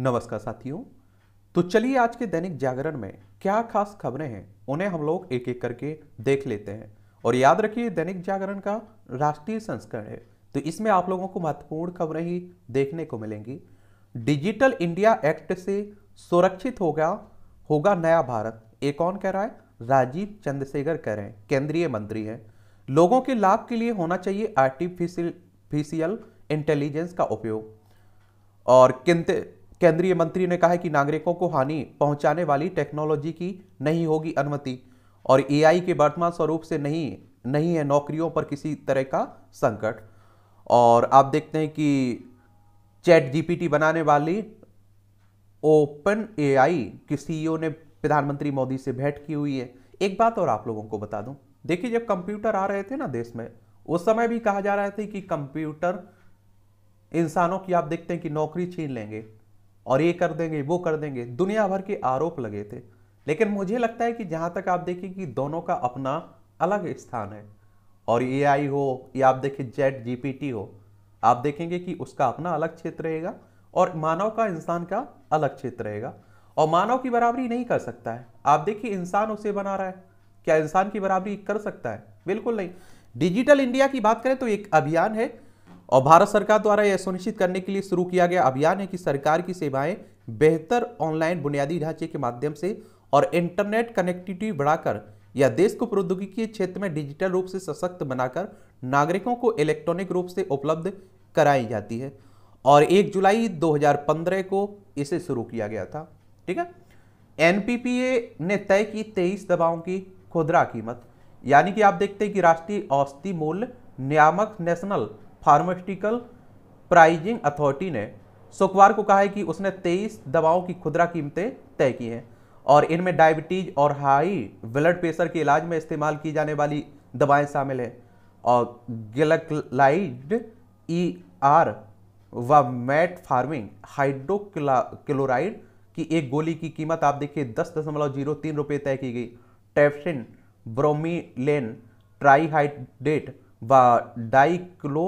नमस्कार साथियों। तो चलिए आज के दैनिक जागरण में क्या खास खबरें हैं, उन्हें हम लोग एक एक करके देख लेते हैं। और याद रखिए, दैनिक जागरण का राष्ट्रीय संस्करण है तो इसमें आप लोगों को महत्वपूर्ण खबरें ही देखने को मिलेंगी। डिजिटल इंडिया एक्ट से सुरक्षित होगा होगा नया भारत। ये कौन कह रहा है? राजीव चंद्रशेखर कह रहे हैं, केंद्रीय मंत्री हैं। लोगों के लाभ के लिए होना चाहिए आर्टिफिशियल इंटेलिजेंस का उपयोग। और केंद्रीय मंत्री ने कहा कि नागरिकों को हानि पहुँचाने वाली टेक्नोलॉजी की नहीं होगी अनुमति और एआई के वर्तमान स्वरूप से नहीं नहीं है नौकरियों पर किसी तरह का संकट। और आप देखते हैं कि चैट जीपीटी बनाने वाली ओपन एआई की सीईओ ने प्रधानमंत्री मोदी से भेंट की हुई है। एक बात और आप लोगों को बता दूँ। देखिए, जब कंप्यूटर आ रहे थे ना देश में, उस समय भी कहा जा रहा था कि कंप्यूटर, इंसानों की आप देखते हैं कि नौकरी छीन लेंगे। और ये कर देंगे, वो कर देंगे। दुनिया भर के आरोप लगे थे। लेकिन मुझे लगता है कि जहाँ तक आप देखिए कि दोनों का अपना अलग स्थान है। और एआई हो या आप देखिए जेट जीपीटी हो, आप देखेंगे कि उसका अपना अलग क्षेत्र रहेगा और मानव का, इंसान का अलग क्षेत्र रहेगा। और मानव की बराबरी नहीं कर सकता है। आप देखिए इंसान उसे बना रहा है। क्या इंसान की बराबरी कर सकता है? बिल्कुल नहीं। डिजिटल इंडिया की बात करें तो एक अभियान है और भारत सरकार द्वारा यह सुनिश्चित करने के लिए शुरू किया गया अभियान है कि सरकार की सेवाएँ बेहतर ऑनलाइन बुनियादी ढांचे के माध्यम से और इंटरनेट कनेक्टिविटी बढ़ाकर या देश को प्रौद्योगिकी क्षेत्र में डिजिटल रूप से सशक्त बनाकर नागरिकों को इलेक्ट्रॉनिक रूप से उपलब्ध कराई जाती है। और 1 जुलाई 2015 को इसे शुरू किया गया था। ठीक है? एनपीपीए ने तय की 23 दवाओं की खुदरा कीमत। यानी कि आप देखते हैं कि राष्ट्रीय औषधि मूल्य नियामक नेशनल फार्मास्यूटिकल प्राइजिंग अथॉरिटी ने शुक्रवार को कहा है कि उसने 23 दवाओं की खुदरा कीमतें तय की हैं और इनमें डायबिटीज़ और हाई ब्लड प्रेशर के इलाज में इस्तेमाल की जाने वाली दवाएँ शामिल हैं और गिलक्लाइड ई आर व मेट फ़ार्मिंग हाइड्रोक्लोराइड की एक गोली की कीमत आप देखिए दस दशमलव ज़ीरो तीन रुपये तय की गई। टेफ्सिन ब्रोमीलेन ट्राईहाइड्रेट व डाइक्लो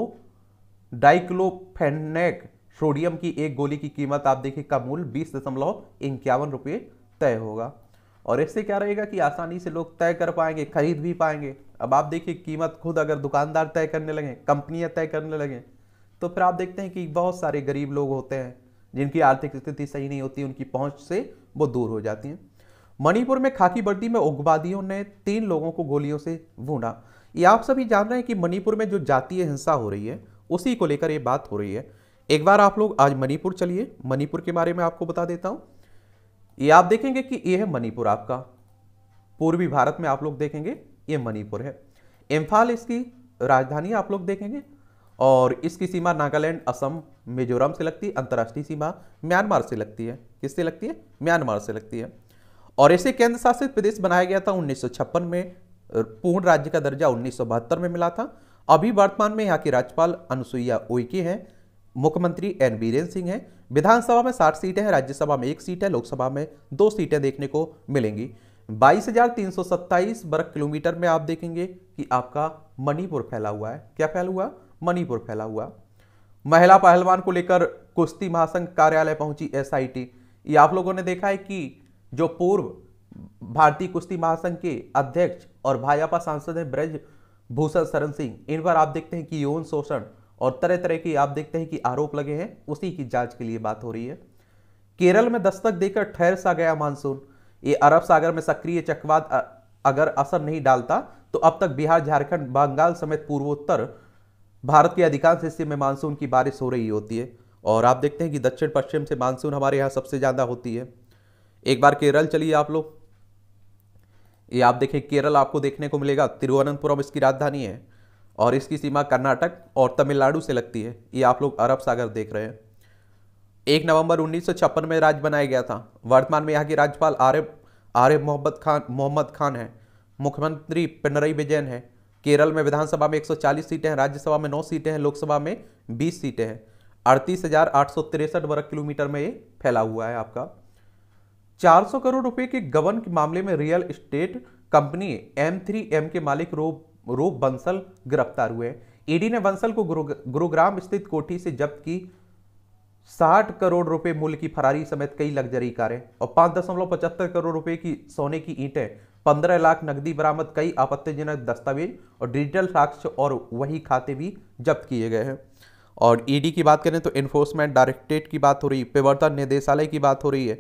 डाइक्लोफेनेक सोडियम की एक गोली की कीमत आप देखिए का मूल्य बीस दशमलव इक्यावन रुपये तय होगा। और इससे क्या रहेगा कि आसानी से लोग तय कर पाएँगे, खरीद भी पाएँगे। अब आप देखिए कीमत खुद अगर दुकानदार तय करने लगे, कंपनियाँ तय करने लगे तो फिर आप देखते हैं कि बहुत सारे गरीब लोग होते हैं जिनकी आर्थिक स्थिति सही नहीं होती, उनकी पहुँच से वो दूर हो जाती हैं। मणिपुर में खाकी वर्दी में उग्रवादियों ने तीन लोगों को गोलियों से भूना ये आप सभी जान रहे हैं कि मणिपुर में जो जातीय हिंसा हो रही है उसी को लेकर ये बात हो रही है। एक बार आप लोग आज मणिपुर चलिए। मणिपुर के बारे में आपको बता देता हूँ। ये आप देखेंगे कि ये है मणिपुर आपका। पूर्वी भारत में आप लोग देखेंगे, ये मणिपुर है। इम्फाल इसकी राजधानी आप लोग देखेंगे और इसकी सीमा नागालैंड, असम, मिजोरम से लगती है। अंतर्राष्ट्रीय सीमा म्यांमार से लगती है। किससे लगती है? म्यांमार से लगती है। और इसे केंद्र शासित प्रदेश बनाया गया था उन्नीस सौ छप्पन में। पूर्ण राज्य का दर्जा उन्नीस सौ बहत्तर में मिला था। अभी वर्तमान में यहाँ की राज्यपाल अनुसुईया उइके हैं, मुख्यमंत्री एन बीरेन्द्र सिंह हैं। विधानसभा में साठ सीटें हैं, राज्यसभा में एक सीट है, लोकसभा में दो सीटें देखने को मिलेंगी। बाईस वर्ग किलोमीटर में आप देखेंगे कि आपका मणिपुर फैला हुआ है। क्या फैला हुआ? मणिपुर फैला हुआ। महिला पहलवान को लेकर कुश्ती महासंघ कार्यालय पहुँची एसआईटी। ये आप लोगों ने देखा है कि जो पूर्व भारतीय कुश्ती महासंघ के अध्यक्ष और भाजपा सांसद हैं ब्रज भूषण शरण सिंह। इन पर आप देखते हैं कि यौन शोषण और तरह तरह की आप देखते हैं कि आरोप लगे हैं, उसी की जाँच के लिए बात हो रही है। केरल में दस्तक देकर ठहर सा गया मानसून। ये अरब सागर में सक्रिय चक्रवात अगर असर नहीं डालता तो अब तक बिहार, झारखंड, बंगाल समेत पूर्वोत्तर भारत के अधिकांश हिस्से में मानसून की बारिश हो रही होती है। और आप देखते हैं कि दक्षिण पश्चिम से मानसून हमारे यहाँ सबसे ज़्यादा होती है। एक बार केरल चलिए आप लोग। ये आप देखें, केरल आपको देखने को मिलेगा। तिरुवनंतपुरम इसकी राजधानी है और इसकी सीमा कर्नाटक और तमिलनाडु से लगती है। ये आप लोग अरब सागर देख रहे हैं। एक नवंबर उन्नीस सौ छप्पन में राज्य बनाया गया था। वर्तमान में यहाँ के राज्यपाल आरिफ आरिफ मोहम्मद खान मोहम्मद खान है। मुख्यमंत्री पिनरई विजयन है। केरल में विधानसभा में 140 सीटें हैं। राज्यसभा में 9 सीटें हैं। लोकसभा में 20 सीटें हैं। अड़तीस वर्ग किलोमीटर में ये फैला हुआ है आपका। 400 करोड़ रुपए के गबन के मामले में रियल एस्टेट कंपनी एम के मालिक रूप रूप बंसल गिरफ़्तार हुए ईडी ने बंसल को गुरुग्राम स्थित कोठी से जब्त की साठ करोड़ रुपए मूल्य की फरारी समेत कई लग्जरी कारें और पाँच दशमलव पचहत्तर करोड़ रुपए की सोने की ईंटें, पंद्रह लाख नकदी बरामद, कई आपत्तिजनक दस्तावेज़ और डिजिटल साक्ष्य और वही खाते भी जब्त किए गए हैं। और ईडी की बात करें तो इन्फोर्समेंट डायरेक्टरेट की बात हो रही है प्रवर्तन निदेशालय की बात हो रही है।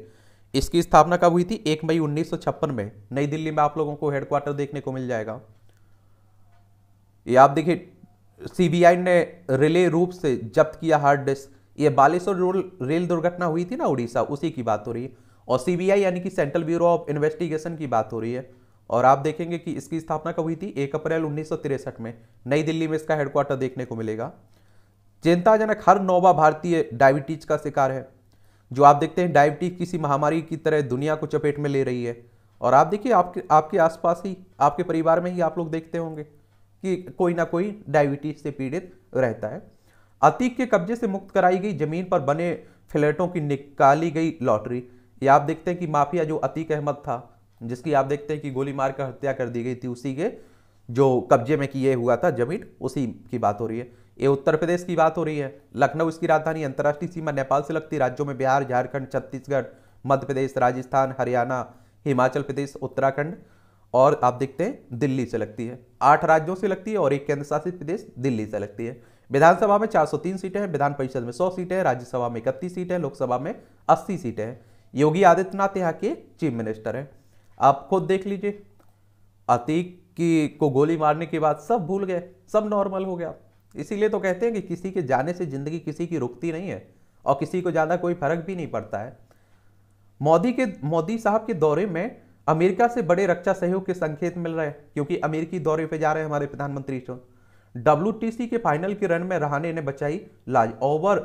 इसकी स्थापना कब हुई थी? एक मई उन्नीस सौ छप्पन में। नई दिल्ली में आप लोगों को हेडक्वार्टर देखने को मिल जाएगा। ये आप देखिए सीबीआई ने रिले रूप से जब्त किया हार्ड डिस्क ये बालेश्वर रोल, रेल दुर्घटना हुई थी ना उड़ीसा, उसी की बात हो रही है। और सीबीआई यानी कि सेंट्रल ब्यूरो ऑफ़ इन्वेस्टिगेशन की बात हो रही है। और आप देखेंगे कि इसकी स्थापना कब हुई थी? एक अप्रैल उन्नीस में। नई दिल्ली में इसका हेडक्वार्टर देखने को मिलेगा। चिंताजनक हर नौवा भारतीय डायबिटीज़ का शिकार है। जो आप देखते हैं डायबिटीज़ किसी महामारी की तरह दुनिया को चपेट में ले रही है। और आप देखिए आपके आपके आसपास ही, आपके परिवार में ही आप लोग देखते होंगे कि कोई ना कोई डायबिटीज़ से पीड़ित रहता है। अतीक के कब्जे से मुक्त कराई गई ज़मीन पर बने फ्लैटों की निकाली गई लॉटरी। ये आप देखते हैं कि माफिया जो अतीक अहमद था, जिसकी आप देखते हैं कि गोली मारकर हत्या कर दी गई थी, उसी के जो कब्जे में किए हुआ था ज़मीन, उसी की बात हो रही है। ये उत्तर प्रदेश की बात हो रही है। लखनऊ इसकी राजधानी अंतर्राष्ट्रीय सीमा नेपाल से लगती राज्यों में बिहार, झारखंड, छत्तीसगढ़, मध्य प्रदेश, राजस्थान, हरियाणा, हिमाचल प्रदेश, उत्तराखंड और आप देखते हैं दिल्ली से लगती है। आठ राज्यों से लगती है और एक केंद्र शासित प्रदेश दिल्ली से लगती है। विधानसभा में 403 सीटें हैं, विधान परिषद में 100 सीटें हैं, राज्यसभा में इकतीस सीटें हैं, लोकसभा में 80 सीटें हैं। योगी आदित्यनाथ यहाँ के चीफ मिनिस्टर हैं। आप खुद देख लीजिए, अतीक की को गोली मारने के बाद सब भूल गए, सब नॉर्मल हो गया। इसीलिए तो कहते हैं कि किसी के जाने से ज़िंदगी किसी की रुकती नहीं है और किसी को ज़्यादा कोई फ़र्क भी नहीं पड़ता है। मोदी के, मोदी साहब के दौरे में अमेरिका से बड़े रक्षा सहयोग के संकेत मिल रहे हैं, क्योंकि अमेरिकी दौरे पे जा रहे हैं हमारे प्रधानमंत्री डब्ल्यू के फाइनल के रन में रहाने ने बचाई लाज। ओवर,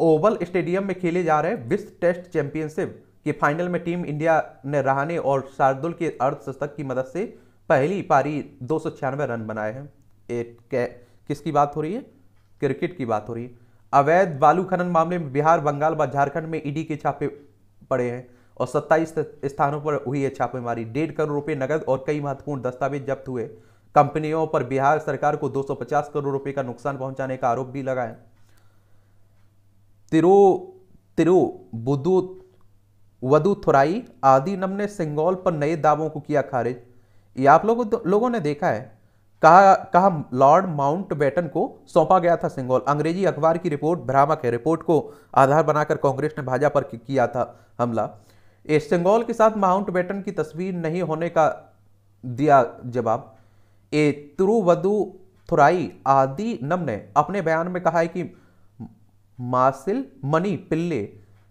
ओवल स्टेडियम में खेले जा रहे विश्व टेस्ट चैंपियनशिप के फाइनल में टीम इंडिया ने रहाने और शार्दुल के अर्धशतक की मदद से पहली पारी दो सौ छियानवे रन बनाए हैं। किसकी बात हो रही है? क्रिकेट की बात हो रही है। अवैध बालू खनन मामले में बिहार, बंगाल व झारखंड में ईडी के छापे पड़े हैं और 27 स्थानों पर हुई है छापेमारी। डेढ़ करोड़ रुपए नगद और कई महत्वपूर्ण दस्तावेज़ जब्त हुए। कंपनियों पर बिहार सरकार को 250 करोड़ रुपए का नुकसान पहुँचाने का आरोप भी लगा है तिरु तिरु, बुदू वदुथुराई आदि नम ने सिंगौल पर नए दावों को किया खारिज। ये आप लोगों लोगों ने देखा है। कहा कहा लॉर्ड माउंट बेटन को सौंपा गया था सिंगोल अंग्रेज़ी अखबार की रिपोर्ट भ्रामक है। रिपोर्ट को आधार बनाकर कांग्रेस ने भाजपा पर किया था हमला। सिंगौल के साथ माउंट बेटन की तस्वीर नहीं होने का दिया जवाब। ए, तिरुवदु थुराई आदि नम ने अपने बयान में कहा है कि मासिल मनी पिल्ले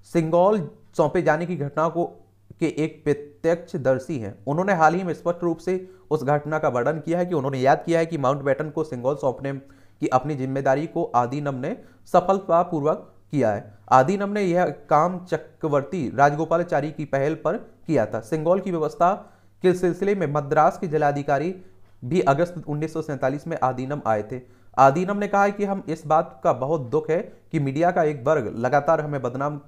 सिंगौल सौंपे जाने की घटना को के एक प्रत्यक्षदर्शी हैं। उन्होंने हाल ही में स्पष्ट रूप से उस घटना का वर्णन किया है कि उन्होंने याद किया है कि माउंट बैटन को सिंगोल सौंपने की अपनी ज़िम्मेदारी को आदिनम ने सफलतापूर्वक किया है। आदिनम ने यह काम चक्रवर्ती राजगोपालाचारी की पहल पर किया था। सिंगौल की व्यवस्था के सिलसिले में मद्रास के जिलाधिकारी भी अगस्त उन्नीस में आदिनम आए थे। आदिनम ने कहा है कि हम इस बात का बहुत दुख है कि मीडिया का एक वर्ग लगातार हमें बदनाम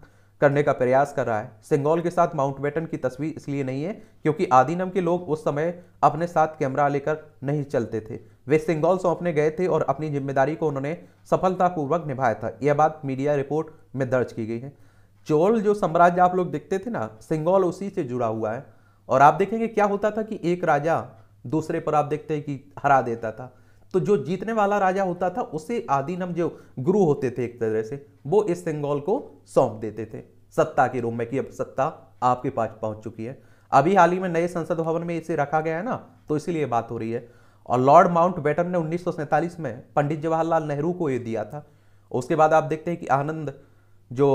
करने का प्रयास कर रहा है। सिंगौल के साथ माउंटबेटन की तस्वीर इसलिए नहीं है क्योंकि आदिनम के लोग उस समय अपने साथ कैमरा लेकर नहीं चलते थे। वे सिंगौल सौंपने गए थे और अपनी ज़िम्मेदारी को उन्होंने सफलतापूर्वक निभाया था। यह बात मीडिया रिपोर्ट में दर्ज की गई है। चोल, जो साम्राज्य आप लोग देखते थे ना सिंगौल उसी से जुड़ा हुआ है। और आप देखेंगे क्या होता था कि एक राजा दूसरे पर आप देखते हैं कि हरा देता था। तो जो जीतने वाला राजा होता था, उसे आदिनम जो गुरु होते थे एक तरह से, वो इस सिंगौल को सौंप देते थे। सत्ता के रूप में कि अब सत्ता आपके पास पहुँच चुकी है। अभी हाल ही में नए संसद भवन में इसे रखा गया है ना तो इसीलिए बात हो रही है। और लॉर्ड माउंट बेटन ने उन्नीस में पंडित जवाहरलाल नेहरू को ये दिया था। उसके बाद आप देखते हैं कि आनंद जो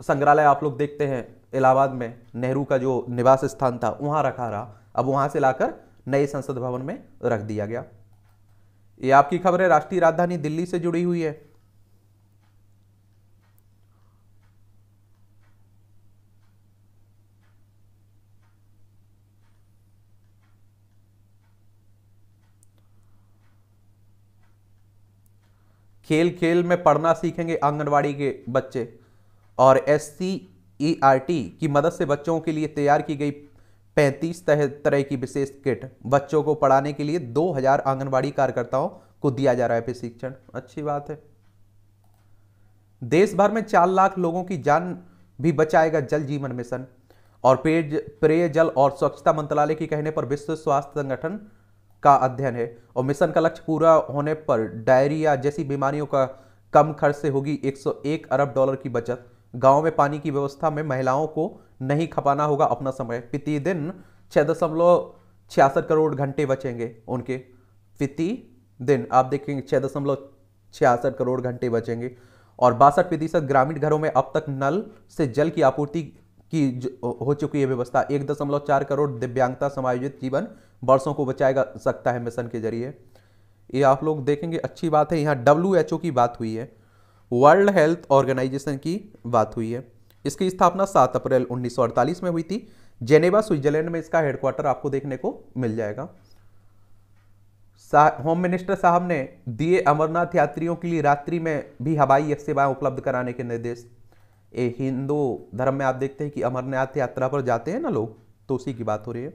संग्रहालय आप लोग देखते हैं, इलाहाबाद में नेहरू का जो निवास स्थान था, वहाँ रखा रहा। अब वहाँ से लाकर नए संसद भवन में रख दिया गया। ये आपकी खबर है, राष्ट्रीय राजधानी दिल्ली से जुड़ी हुई है। खेल खेल में पढ़ना सीखेंगे आंगनवाड़ी के बच्चे। और S C E R T की मदद से बच्चों के लिए तैयार की गई पैंतीस तरह की विशेष किट बच्चों को पढ़ाने के लिए 2000 आंगनबाड़ी कार्यकर्ताओं को दिया जा रहा है प्रशिक्षण। अच्छी बात है। देश भर में चार लाख लोगों की जान भी बचाएगा जल जीवन मिशन और पेय पेयजल और स्वच्छता मंत्रालय के कहने पर विश्व स्वास्थ्य संगठन का अध्ययन है और मिशन का लक्ष्य पूरा होने पर डायरिया जैसी बीमारियों का कम खर्च से होगी 101 अरब डॉलर की बचत। गाँव में पानी की व्यवस्था में महिलाओं को नहीं खपाना होगा अपना समय। प्रति दिन छह दशमलव छियासठ करोड़ घंटे बचेंगे उनके। प्रति दिन आप देखेंगे छह दशमलव छियासठ करोड़ घंटे बचेंगे और बासठ प्रतिशत ग्रामीण घरों में अब तक नल से जल की आपूर्ति की हो चुकी है व्यवस्था। एक दशमलव चार करोड़ दिव्यांगता समायोजित जीवन वर्षों को बचाएगा सकता है मिशन के ज़रिए। ये आप लोग देखेंगे, अच्छी बात है, यहाँ डब्ल्यू की बात हुई है। वर्ल्ड हेल्थ ऑर्गेनाइजेशन की बात हुई है। इसकी स्थापना 7 अप्रैल 1948 में हुई थी। जेनेवा, स्विट्जरलैंड में इसका हेडक्वार्टर आपको देखने को मिल जाएगा। होम मिनिस्टर साहब ने दिए अमरनाथ यात्रियों के लिए रात्रि में भी हवाई सेवाएँ उपलब्ध कराने के निर्देश। ए हिंदू धर्म में आप देखते हैं कि अमरनाथ यात्रा पर जाते हैं ना लोग तो उसी की बात हो रही है।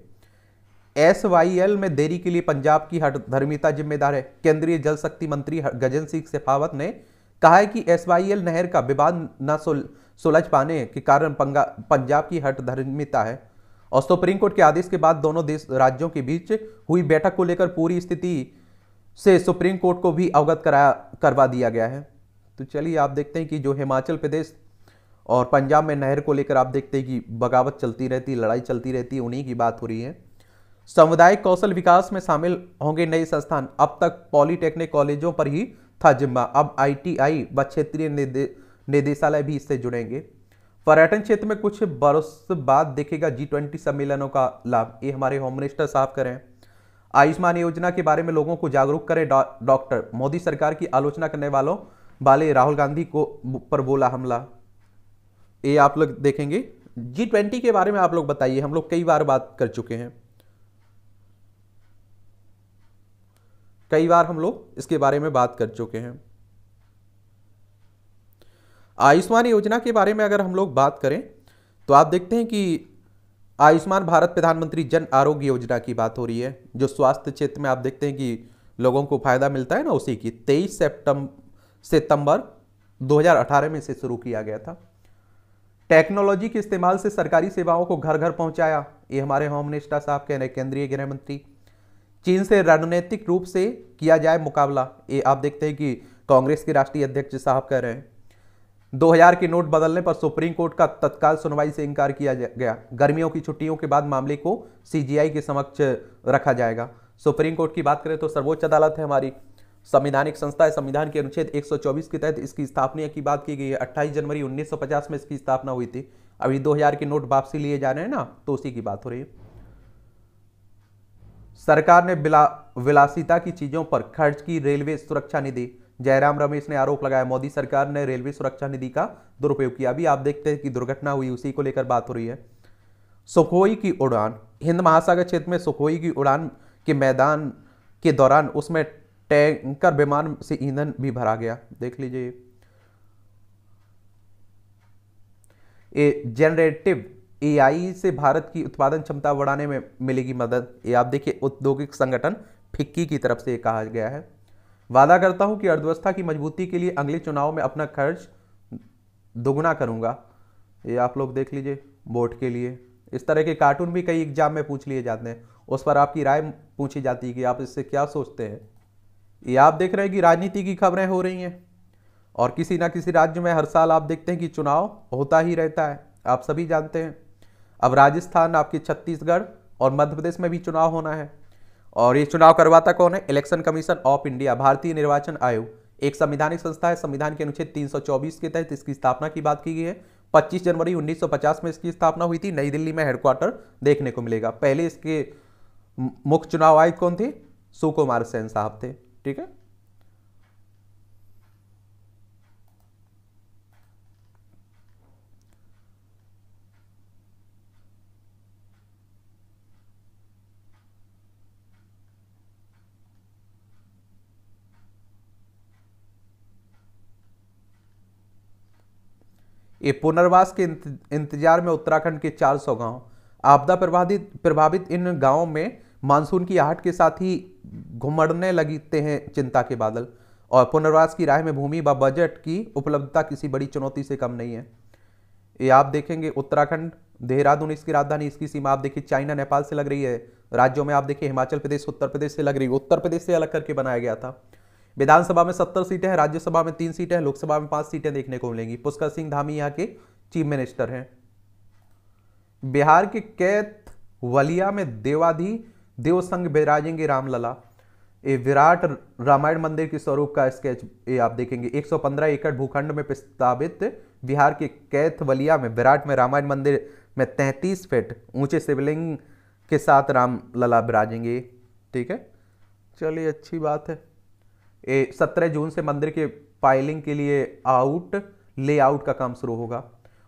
एस वाई एल में देरी के लिए पंजाब की हर धर्मिता जिम्मेदार है। केंद्रीय जल शक्ति मंत्री गजन सिंह शेखावत ने कहा है कि एस वाई एल नहर का विवाद न सुलझ पाने के कारण पंजाब की हट धर्मिता है। और सुप्रीम कोर्ट के आदेश के बाद दोनों देश, राज्यों के बीच हुई बैठक को लेकर पूरी स्थिति से सुप्रीम कोर्ट को भी अवगत कराया करवा दिया गया है। तो चलिए आप देखते हैं कि जो हिमाचल प्रदेश और पंजाब में नहर को लेकर आप देखते हैं कि बगावत चलती रहती, लड़ाई चलती रहती, उन्हीं की बात हो रही है। सामुदायिक कौशल विकास में शामिल होंगे नए संस्थान। अब तक पॉलीटेक्निक कॉलेजों पर ही था जिम्मा। अब आईटीआई व क्षेत्रीय निदेशालय भी इससे जुड़ेंगे। पर्यटन क्षेत्र में कुछ बरस बाद देखेगा जी ट्वेंटी सम्मेलनों का लाभ। ये हमारे होम मिनिस्टर साहब करें। आयुष्मान योजना के बारे में लोगों को जागरूक करें डॉक्टर। मोदी सरकार की आलोचना करने वालों वाले राहुल गांधी को पर बोला हमला। ये आप लोग देखेंगे। जी ट्वेंटी के बारे में आप लोग बताइए। हम लोग कई बार बात कर चुके हैं। कई बार हम लोग इसके बारे में बात कर चुके हैं। आयुष्मान योजना के बारे में अगर हम लोग बात करें तो आप देखते हैं कि आयुष्मान भारत प्रधानमंत्री जन आरोग्य योजना की बात हो रही है, जो स्वास्थ्य क्षेत्र में आप देखते हैं कि लोगों को फ़ायदा मिलता है ना उसी की। तेईस सेप्टम्बर सितंबर 2018 में से शुरू किया गया था। टेक्नोलॉजी के इस्तेमाल से सरकारी सेवाओं को घर घर पहुँचाया। ये हमारे होम मिनिस्टर साहब कह रहे केंद्रीय गृह मंत्री। चीन से रणनीतिक रूप से किया जाए मुकाबला। ये आप देखते हैं कि कांग्रेस के राष्ट्रीय अध्यक्ष साहब कह रहे हैं। 2000 के नोट बदलने पर सुप्रीम कोर्ट का तत्काल सुनवाई से इनकार किया गया। गर्मियों की छुट्टियों के बाद मामले को सीजीआई के समक्ष रखा जाएगा। सुप्रीम कोर्ट की बात करें तो सर्वोच्च अदालत है हमारी। संविधानिक संस्था है। संविधान के अनुच्छेद 124 के तहत इसकी स्थापना की बात की गई है। 28 जनवरी 1950 में इसकी स्थापना हुई थी। अभी 2000 के नोट वापसी लिए जा रहे हैं ना तो उसी की बात हो रही है। सरकार ने बिला, विलासिता की चीज़ों पर खर्च की रेलवे सुरक्षा निधि। जयराम रमेश ने आरोप लगाया, मोदी सरकार ने रेलवे सुरक्षा निधि का दुरुपयोग किया। अभी आप देखते हैं कि दुर्घटना हुई, उसी को लेकर बात हो रही है। सुखोई की उड़ान, हिंद महासागर क्षेत्र में सुखोई की उड़ान के मैदान के दौरान उसमें टैंकर विमान से ईंधन भी भरा गया। देख लीजिए ए, जनरेटिव एआई से भारत की उत्पादन क्षमता बढ़ाने में मिलेगी मदद। ये आप देखिए, औद्योगिक संगठन फिक्की की तरफ़ से कहा गया है। वादा करता हूँ कि अर्थव्यवस्था की मजबूती के लिए अगले चुनाव में अपना खर्च दोगुना करूँगा। ये आप लोग देख लीजिए, वोट के लिए। इस तरह के कार्टून भी कई एग्ज़ाम में पूछ लिए जाते हैं। उस पर आपकी राय पूछी जाती है कि आप इससे क्या सोचते हैं। ये आप देख रहे हैं कि राजनीति की खबरें हो रही हैं। और किसी ना किसी राज्य में हर साल आप देखते हैं कि चुनाव होता ही रहता है। आप सभी जानते हैं। अब राजस्थान, आपके छत्तीसगढ़ और मध्य प्रदेश में भी चुनाव होना है। और ये चुनाव करवाता कौन है? इलेक्शन कमीशन ऑफ़ इंडिया, भारतीय निर्वाचन आयोग। एक संविधानिक संस्था है, संविधान के अनुच्छेद 324 के तहत इसकी स्थापना की बात की गई है। 25 जनवरी 1950 में इसकी स्थापना हुई थी। नई दिल्ली में हेडक्वार्टर देखने को मिलेगा। पहले इसके मुख्य चुनाव आयुक्त कौन थे? सुकुमार सेन साहब थे, ठीक है? ये पुनर्वास के इंतज़ार में उत्तराखंड के 400 गाँव। आपदा प्रभावित प्रभावित इन गाँवों में मानसून की आहट के साथ ही घुमड़ने लगते हैं चिंता के बादल। और पुनर्वास की राह में भूमि व बजट की उपलब्धता किसी बड़ी चुनौती से कम नहीं है। ये आप देखेंगे उत्तराखंड, देहरादून इसकी राजधानी, इसकी सीमा आप देखिए, चाइना, नेपाल से लग रही है। राज्यों में आप देखिए, हिमाचल प्रदेश, उत्तर प्रदेश से लग रही है। उत्तर प्रदेश से अलग करके बनाया गया था। विधानसभा में सत्तर सीटें हैं, राज्यसभा में तीन सीटें हैं, लोकसभा में पाँच सीटें देखने को मिलेंगी। पुष्कर सिंह धामी यहाँ के चीफ मिनिस्टर हैं। बिहार के कैथ वलिया में देवाधी देव संघ विराजेंगे रामलला। ये विराट रामायण मंदिर के स्वरूप का स्केच ये आप देखेंगे। 115 एकड़ भूखंड में प्रस्तावित बिहार के कैथवलिया में विराट में रामायण मंदिर में 33 फीट ऊँचे शिवलिंग के साथ राम लला ठीक है? चलिए, अच्छी बात है। 17 जून से मंदिर के पाइलिंग के लिए आउट लेआउट का काम शुरू होगा।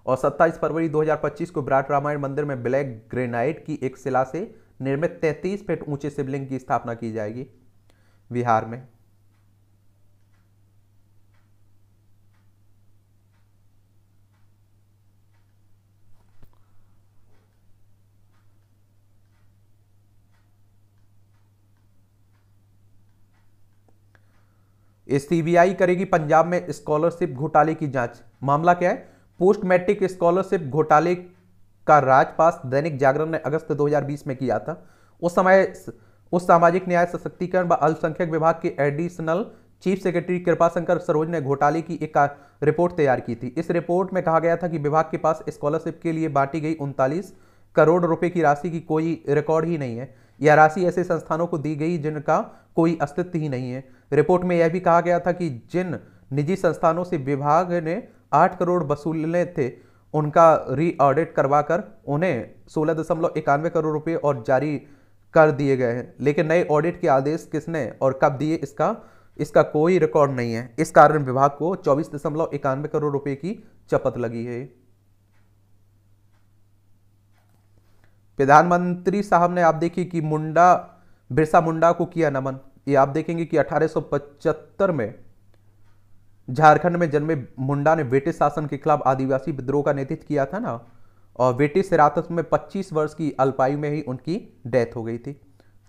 और 27 फरवरी 2025 को विराट रामायण मंदिर में ब्लैक ग्रेनाइट की एक शिला से निर्मित 33 फीट ऊँचे शिवलिंग की स्थापना की जाएगी। बिहार में। सीबीआई करेगी पंजाब में स्कॉलरशिप घोटाले की जाँच। मामला क्या है? पोस्ट मैट्रिक स्कॉलरशिप घोटाले का राजपास दैनिक जागरण ने अगस्त 2020 में किया था। उस समय उस सामाजिक न्याय सशक्तिकरण व अल्पसंख्यक विभाग के additional chief secretary Kripashankar Saroj ने घोटाले की एक रिपोर्ट तैयार की थी। इस रिपोर्ट में कहा गया था कि विभाग के पास स्कॉलरशिप के लिए बांटी गई उनतालीस करोड़ रुपए की राशि की कोई रिकॉर्ड ही नहीं है। यह राशि ऐसे संस्थानों को दी गई जिनका कोई अस्तित्व ही नहीं है। रिपोर्ट में यह भी कहा गया था कि जिन निजी संस्थानों से विभाग ने आठ करोड़ वसूलने थे, उनका री ऑडिट करवाकर उन्हें सोलह दशमलव इक्यानवे करोड़ रुपए और जारी कर दिए गए हैं। लेकिन नए ऑडिट के आदेश किसने और कब दिए, इसका इसका कोई रिकॉर्ड नहीं है। इस कारण विभाग को चौबीस दशमलव इक्यानवे करोड़ रुपए की चपत लगी है। प्रधानमंत्री साहब ने आप देखिए कि मुंडा, बिरसा मुंडा को किया नमन। ये आप देखेंगे कि 1875 में झारखंड में जन्मे मुंडा ने ब्रिटिश शासन के खिलाफ आदिवासी विद्रोह का नेतृत्व किया था ना, और ब्रिटिश हिरासत में 25 वर्ष की अल्पायु में ही उनकी डेथ हो गई थी।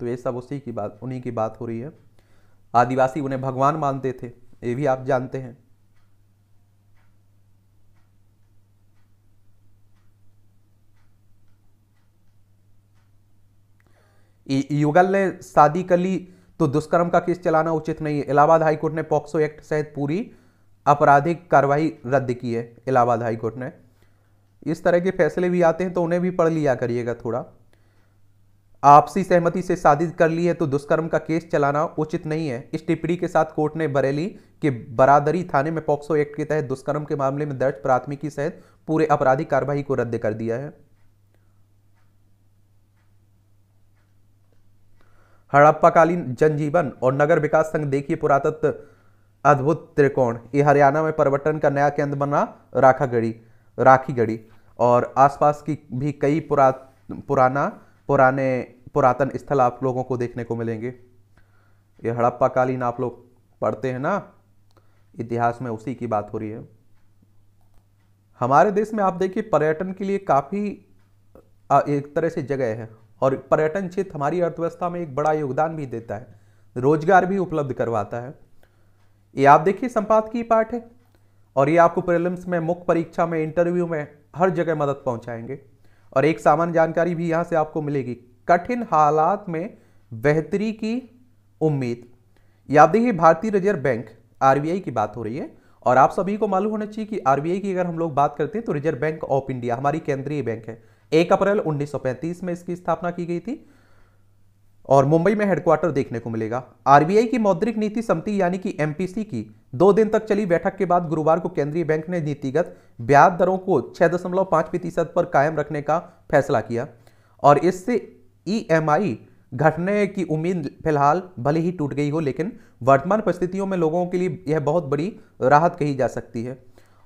तो ये सब उसी की बात, उन्हीं की बात हो रही है। आदिवासी उन्हें भगवान मानते थे, ये भी आप जानते हैं। युगल ने शादी कर ली तो दुष्कर्म का केस चलाना उचित नहीं है। इलाहाबाद हाईकोर्ट ने पॉक्सो एक्ट सहित पूरी आपराधिक कार्रवाई रद्द की है, इलाहाबाद हाईकोर्ट ने। इस तरह के फैसले भी आते हैं तो उन्हें भी पढ़ लिया करिएगा थोड़ा। आपसी सहमति से शादी कर ली है तो दुष्कर्म का केस चलाना उचित नहीं है। इस टिप्पणी के साथ कोर्ट ने बरेली के बरादरी थाने में पॉक्सो एक्ट के तहत दुष्कर्म के मामले में दर्ज प्राथमिकी सहित पूरे आपराधिक कार्रवाई को रद्द कर दिया है। हड़प्पाकालीन जनजीवन और नगर विकास संघ देखिए पुरातत्व। अद्भुत त्रिकोण। ये हरियाणा में परिवर्तन का नया केंद्र बना राखागढ़ी, राखीगढ़ी। और आसपास की भी कई पुरा पुराना, पुराने, पुरातन स्थल आप लोगों को देखने को मिलेंगे। ये हड़प्पाकालीन आप लोग पढ़ते हैं ना? इतिहास में उसी की बात हो रही है। हमारे देश में आप देखिए पर्यटन के लिए काफ़ी एक तरह से जगह है। और पर्यटन क्षेत्र हमारी अर्थव्यवस्था में एक बड़ा योगदान भी देता है, रोज़गार भी उपलब्ध करवाता है। ये आप देखिए, संपादकीय पाठ है और ये आपको प्रीलिम्स में, मुख्य परीक्षा में इंटरव्यू में हर जगह मदद पहुंचाएँगे। और एक सामान्य जानकारी भी यहाँ से आपको मिलेगी, कठिन हालात में बेहतरी की उम्मीद। याद देखिए, भारतीय रिज़र्व बैंक आरबीआई की बात हो रही है और आप सभी को मालूम होना चाहिए कि आरबीआई की अगर हम लोग बात करते हैं तो रिज़र्व बैंक ऑफ़ इंडिया, हमारी केंद्रीय बैंक है। एक अप्रैल 1935 में इसकी स्थापना की गई थी और मुंबई में हेडक्वार्टर देखने को मिलेगा। आरबीआई की मौद्रिक नीति समिति यानी कि एमपीसी की दो दिन तक चली बैठक के बाद गुरुवार को केंद्रीय बैंक ने नीतिगत ब्याज दरों को छह दशमलव पाँच प्रतिशत पर कायम रखने का फैसला किया और इससे ईएमआई घटने की उम्मीद फ़िलहाल भले ही टूट गई हो, लेकिन वर्तमान परिस्थितियों में लोगों के लिए यह बहुत बड़ी राहत कही जा सकती है।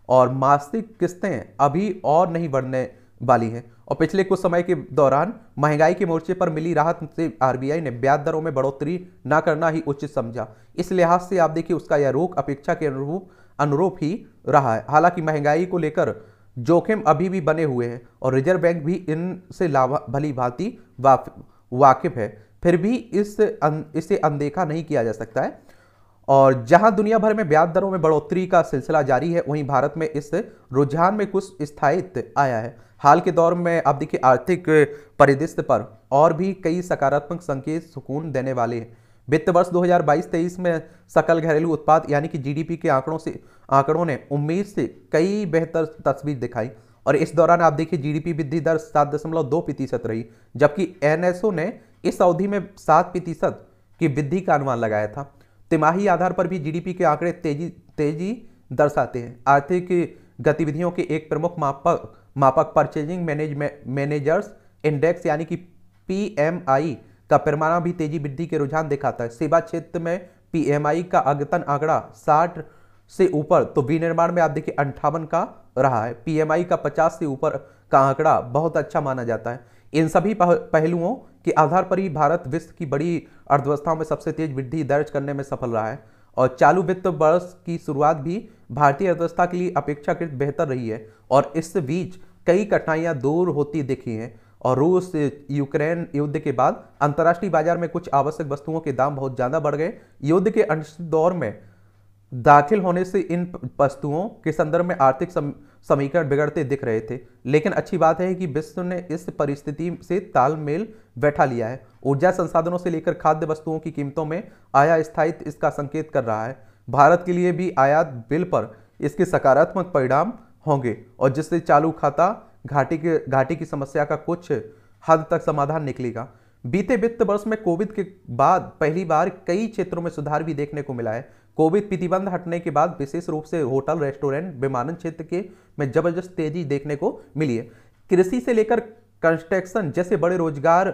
और मासिक किस्तें अभी और नहीं बढ़ने वाली है। और पिछले कुछ समय के दौरान महँगाई के मोर्चे पर मिली राहत से आरबीआई ने ब्याज दरों में बढ़ोतरी न करना ही उचित समझा। इस लिहाज से आप देखिए उसका यह रोक अपेक्षा के अनुरूप अनुरूप ही रहा है। हालाँकि महँगाई को लेकर जोखिम अभी भी बने हुए हैं और रिज़र्व बैंक भी इनसे लाभ भली भांति वाकिफ है। फिर भी इस अन, इसे अनदेखा नहीं किया जा सकता है। और जहाँ दुनिया भर में ब्याज दरों में बढ़ोतरी का सिलसिला जारी है वहीं भारत में इस रुझान में कुछ स्थायित्व आया है। हाल के दौर में आप देखिए आर्थिक परिदृश्य पर और भी कई सकारात्मक संकेत सुकून देने वाले हैं। वित्त वर्ष 2022-23 में सकल घरेलू उत्पाद यानी कि जीडीपी के आंकड़ों से, आंकड़ों ने उम्मीद से कई बेहतर तस्वीर दिखाई और इस दौरान आप देखिए जीडीपी वृद्धि दर सात दशमलव दो प्रतिशत रही, जबकि एनएसओ ने इस अवधि में सात प्रतिशत की वृद्धि का अनुमान लगाया था। तिमाही आधार पर भी जीडीपी के आंकड़े तेज़ी तेज़ी दर्शाते हैं। आर्थिक गतिविधियों के एक प्रमुख मापक मापक परचेजिंग मैनेज मैनेजर्स इंडेक्स, यानी कि पीएमआई का पैमाना भी तेज़ी वृद्धि के रुझान दिखाता है। सेवा क्षेत्र में पीएमआई का अद्यतन आंकड़ा 60 से ऊपर तो विनिर्माण में आप देखिए अंठावन का रहा है। पीएमआई का 50 से ऊपर का आंकड़ा बहुत अच्छा माना जाता है। इन सभी पहलुओं के आधार पर ही भारत विश्व की बड़ी अर्थव्यवस्थाओं में सबसे तेज वृद्धि दर्ज करने में सफल रहा है और चालू वित्त वर्ष की शुरुआत भी भारतीय अर्थव्यवस्था के लिए अपेक्षाकृत बेहतर रही है। और इस बीच कई कठिनाइयाँ दूर होती दिखी हैं और रूस, यूक्रेन युद्ध के बाद अंतर्राष्ट्रीय बाज़ार में कुछ आवश्यक वस्तुओं के दाम बहुत ज़्यादा बढ़ गए। युद्ध के अनिश्चित दौर में दाखिल होने से इन वस्तुओं के संदर्भ में आर्थिक समीकरण बिगड़ते दिख रहे थे। लेकिन अच्छी बात है कि विश्व ने इस परिस्थिति से तालमेल बैठा लिया है। ऊर्जा संसाधनों से लेकर खाद्य वस्तुओं की कीमतों में आया स्थायित्व इसका संकेत कर रहा है। भारत के लिए भी आयात बिल पर इसके सकारात्मक परिणाम होंगे और जिससे चालू खाता घाटी के, घाटी की समस्या का कुछ हद तक समाधान निकलेगा। बीते वित्त वर्ष में कोविड के बाद पहली बार कई क्षेत्रों में सुधार भी देखने को मिला है। कोविड प्रतिबंध हटने के बाद विशेष रूप से होटल, रेस्टोरेंट, विमानन क्षेत्र के में ज़बरदस्त तेज़ी देखने को मिली है। कृषि से लेकर कंस्ट्रक्शन जैसे बड़े रोज़गार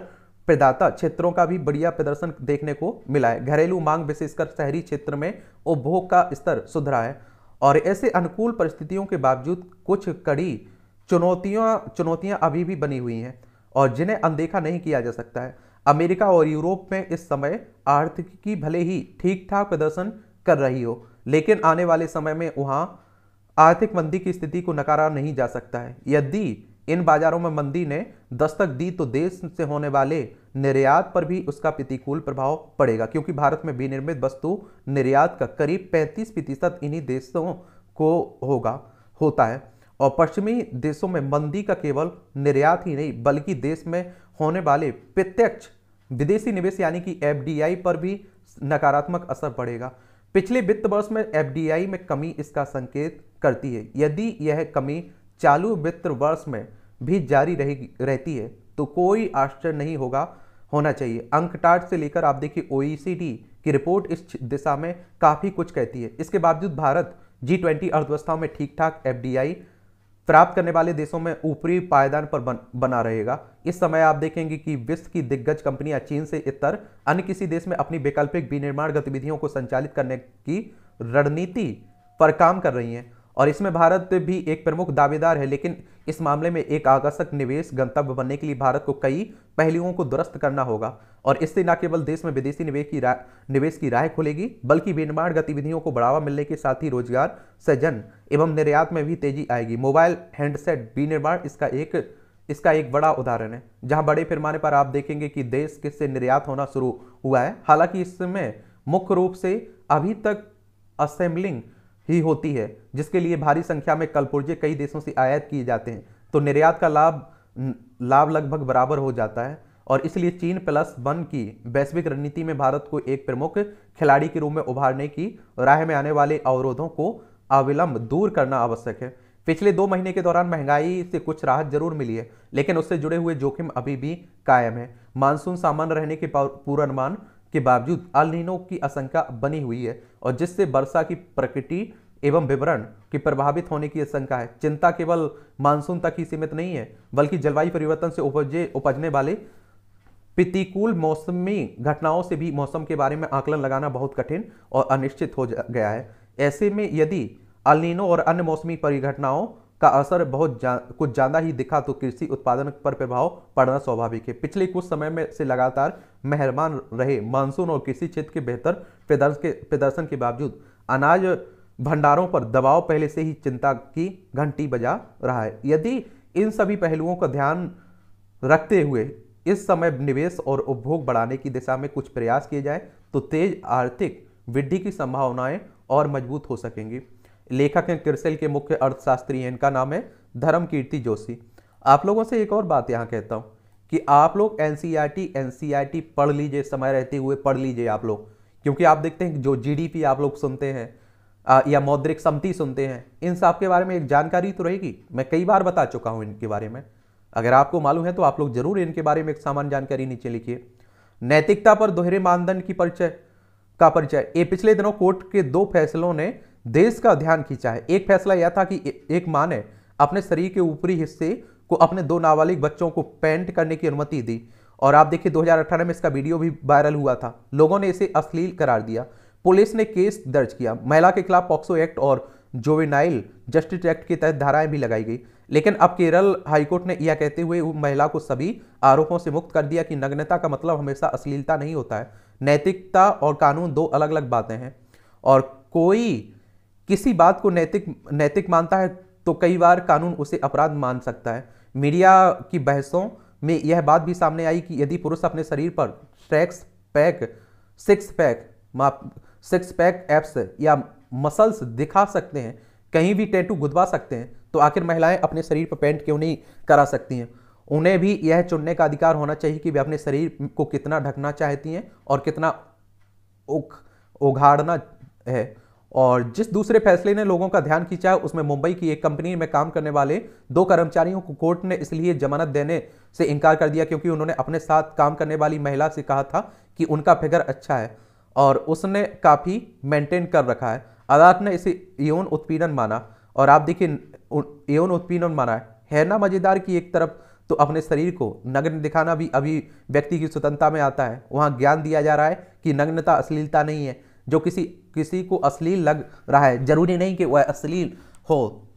प्रदाता क्षेत्रों का भी बढ़िया प्रदर्शन देखने को मिला है। घरेलू मांग विशेषकर शहरी क्षेत्र में उपभोग का स्तर सुधरा है। और ऐसे अनुकूल परिस्थितियों के बावजूद कुछ कड़ी चुनौतियाँ चुनौतियाँ अभी भी बनी हुई हैं और जिन्हें अनदेखा नहीं किया जा सकता है। अमेरिका और यूरोप में इस समय आर्थिकी भले ही ठीक ठाक प्रदर्शन कर रही हो, लेकिन आने वाले समय में वहाँ आर्थिक मंदी की स्थिति को नकारा नहीं जा सकता है। यदि इन बाजारों में मंदी ने दस्तक दी तो देश से होने वाले निर्यात पर भी उसका प्रतिकूल प्रभाव पड़ेगा, क्योंकि भारत में विनिर्मित वस्तु निर्यात का करीब 35 प्रतिशत इन्हीं देशों को होगा, होता है। और पश्चिमी देशों में मंदी का केवल निर्यात ही नहीं, बल्कि देश में होने वाले प्रत्यक्ष विदेशी निवेश, यानी कि एफडीआई पर भी नकारात्मक असर पड़ेगा। पिछले वित्त वर्ष में एफडीआई में कमी इसका संकेत करती है। यदि यह कमी चालू वित्त वर्ष में भी जारी रहेगी रहती है तो कोई आश्चर्य नहीं होगा होना चाहिए। अंकटाट से लेकर आप देखिए ओईसीडी की रिपोर्ट इस दिशा में काफ़ी कुछ कहती है। इसके बावजूद भारत जी ट्वेंटी अर्थव्यवस्थाओं में ठीक ठाक एफडीआई प्राप्त करने वाले देशों में ऊपरी पायदान पर बन, बना रहेगा। इस समय आप देखेंगे कि विश्व की दिग्गज कंपनियाँ चीन से इतर अन्य किसी देश में अपनी वैकल्पिक विनिर्माण गतिविधियों को संचालित करने की रणनीति पर काम कर रही हैं। और इसमें भारत भी एक प्रमुख दावेदार है लेकिन इस मामले में एक आकर्षक निवेश गंतव्य बनने के लिए भारत को कई पहलुओं को दुरुस्त करना होगा। और इससे न केवल देश में विदेशी निवेश की राय, निवेश की राह खुलेगी, बल्कि विनिर्माण गतिविधियों को बढ़ावा मिलने के साथ ही रोज़गार सृजन एवं निर्यात में भी तेज़ी आएगी। मोबाइल हैंडसेट विनिर्माण इसका एक इसका एक बड़ा उदाहरण है, जहाँ बड़े पैमाने पर आप देखेंगे कि देश से निर्यात होना शुरू हुआ है। हालाँकि इसमें मुख्य रूप से अभी तक असेंबलिंग ही होती है, जिसके लिए भारी संख्या में कलपुर्जे कई देशों से आयात किए जाते हैं। तो निर्यात का लाभ लाभ लगभग बराबर हो जाता है और इसलिए चीन प्लस वन की वैश्विक रणनीति में भारत को एक प्रमुख खिलाड़ी के रूप में उभारने की राह में आने वाले अवरोधों को अविलंब दूर करना आवश्यक है। पिछले दो महीने के दौरान महँगाई से कुछ राहत ज़रूर मिली है, लेकिन उससे जुड़े हुए जोखिम अभी भी कायम है। मानसून सामान्य रहने के पूर्वानुमान के बावजूद अल की आशंका बनी हुई है और जिससे वर्षा की प्रकृति एवं विवरण के प्रभावित होने की आशंका है। चिंता केवल मानसून तक ही सीमित नहीं है, बल्कि जलवायु परिवर्तन से उपजे, उपजने वाले प्रतिकूल मौसमी घटनाओं से भी मौसम के बारे में आकलन लगाना बहुत कठिन और अनिश्चित हो गया है। ऐसे में यदि अलिनो और अन्य मौसमी परिघटनाओं का असर बहुत जा, कुछ ज़्यादा ही दिखा तो कृषि उत्पादन पर प्रभाव पड़ना स्वाभाविक है। पिछले कुछ समय में से लगातार मेहरबान रहे मानसून और कृषि क्षेत्र के बेहतर प्रदर्शन के प्रदर्शन के बावजूद अनाज भंडारों पर दबाव पहले से ही चिंता की घंटी बजा रहा है। यदि इन सभी पहलुओं का ध्यान रखते हुए इस समय निवेश और उपभोग बढ़ाने की दिशा में कुछ प्रयास किए जाए तो तेज आर्थिक वृद्धि की संभावनाएँ और मज़बूत हो सकेंगी। लेखक हैं क्रिसेल के मुख्य अर्थशास्त्री हैं। इनका नाम है धर्म कीर्ति जोशी। आप लोगों से एक और बात यहाँ कहता हूँ कि आप लोग एनसीईआरटी एनसीईआरटी पढ़ लीजिए समय रहते हुए पढ़ लीजिए आप लोग। क्योंकि आप देखते हैं जो जीडीपी आप लोग सुनते हैं आ, या मौद्रिक सम्मति सुनते हैं इन सब के बारे में एक जानकारी तो रहेगी। मैं कई बार बता चुका हूँ इनके बारे में। अगर आपको मालूम है तो आप लोग ज़रूर इनके बारे में एक सामान्य जानकारी नीचे लिखिए। नैतिकता पर दोहरे मानदंड की परिचय का परिचय। ये पिछले दिनों कोर्ट के दो फैसलों ने देश का ध्यान खींचा है। एक फैसला यह था कि एक माँ ने अपने शरीर के ऊपरी हिस्से को अपने दो नाबालिग बच्चों को पेंट करने की अनुमति दी। और आप देखिए 2018 में इसका वीडियो भी वायरल हुआ था। लोगों ने इसे अश्लील करार दिया। पुलिस ने केस दर्ज किया। महिला के खिलाफ पॉक्सो एक्ट और जोविनाइल जस्टिस एक्ट के तहत धाराएँ भी लगाई गई। लेकिन अब केरल हाईकोर्ट ने यह कहते हुए महिला को सभी आरोपों से मुक्त कर दिया कि नग्नता का मतलब हमेशा अश्लीलता नहीं होता है। नैतिकता और कानून दो अलग अलग बातें हैं। और कोई किसी बात को नैतिक नैतिक मानता है तो कई बार कानून उसे अपराध मान सकता है। मीडिया की बहसों में यह बात भी सामने आई कि यदि पुरुष अपने शरीर पर sex pack six pack six pack abs या मसल्स दिखा सकते हैं, कहीं भी टैटू गुदवा सकते हैं तो आखिर महिलाएँ अपने शरीर पर पेंट क्यों नहीं करा सकती हैं? उन्हें भी यह चुनने का अधिकार होना चाहिए कि वे अपने शरीर को कितना ढकना चाहती हैं और कितना उख उघाड़ना है। और जिस दूसरे फैसले ने लोगों का ध्यान खींचा, उसमें मुंबई की एक कंपनी में काम करने वाले दो कर्मचारियों को कोर्ट ने इसलिए जमानत देने से इनकार कर दिया क्योंकि उन्होंने अपने साथ काम करने वाली महिला से कहा था कि उनका फिगर अच्छा है और उसने काफ़ी मेंटेन कर रखा है। अदालत ने इसे यौन उत्पीड़न माना और आप देखिए यौन उत्पीड़न माना है। है ना मज़ेदार की एक तरफ़ तो अपने शरीर को नग्न दिखाना भी अभी व्यक्ति की स्वतंत्रता में आता है। वहाँ ज्ञान दिया जा रहा है कि नग्नता, अश्लीलता नहीं है। जो किसी किसी को अश्लील लग रहा है। ज़रूरी नहीं कि वह अश्लील हो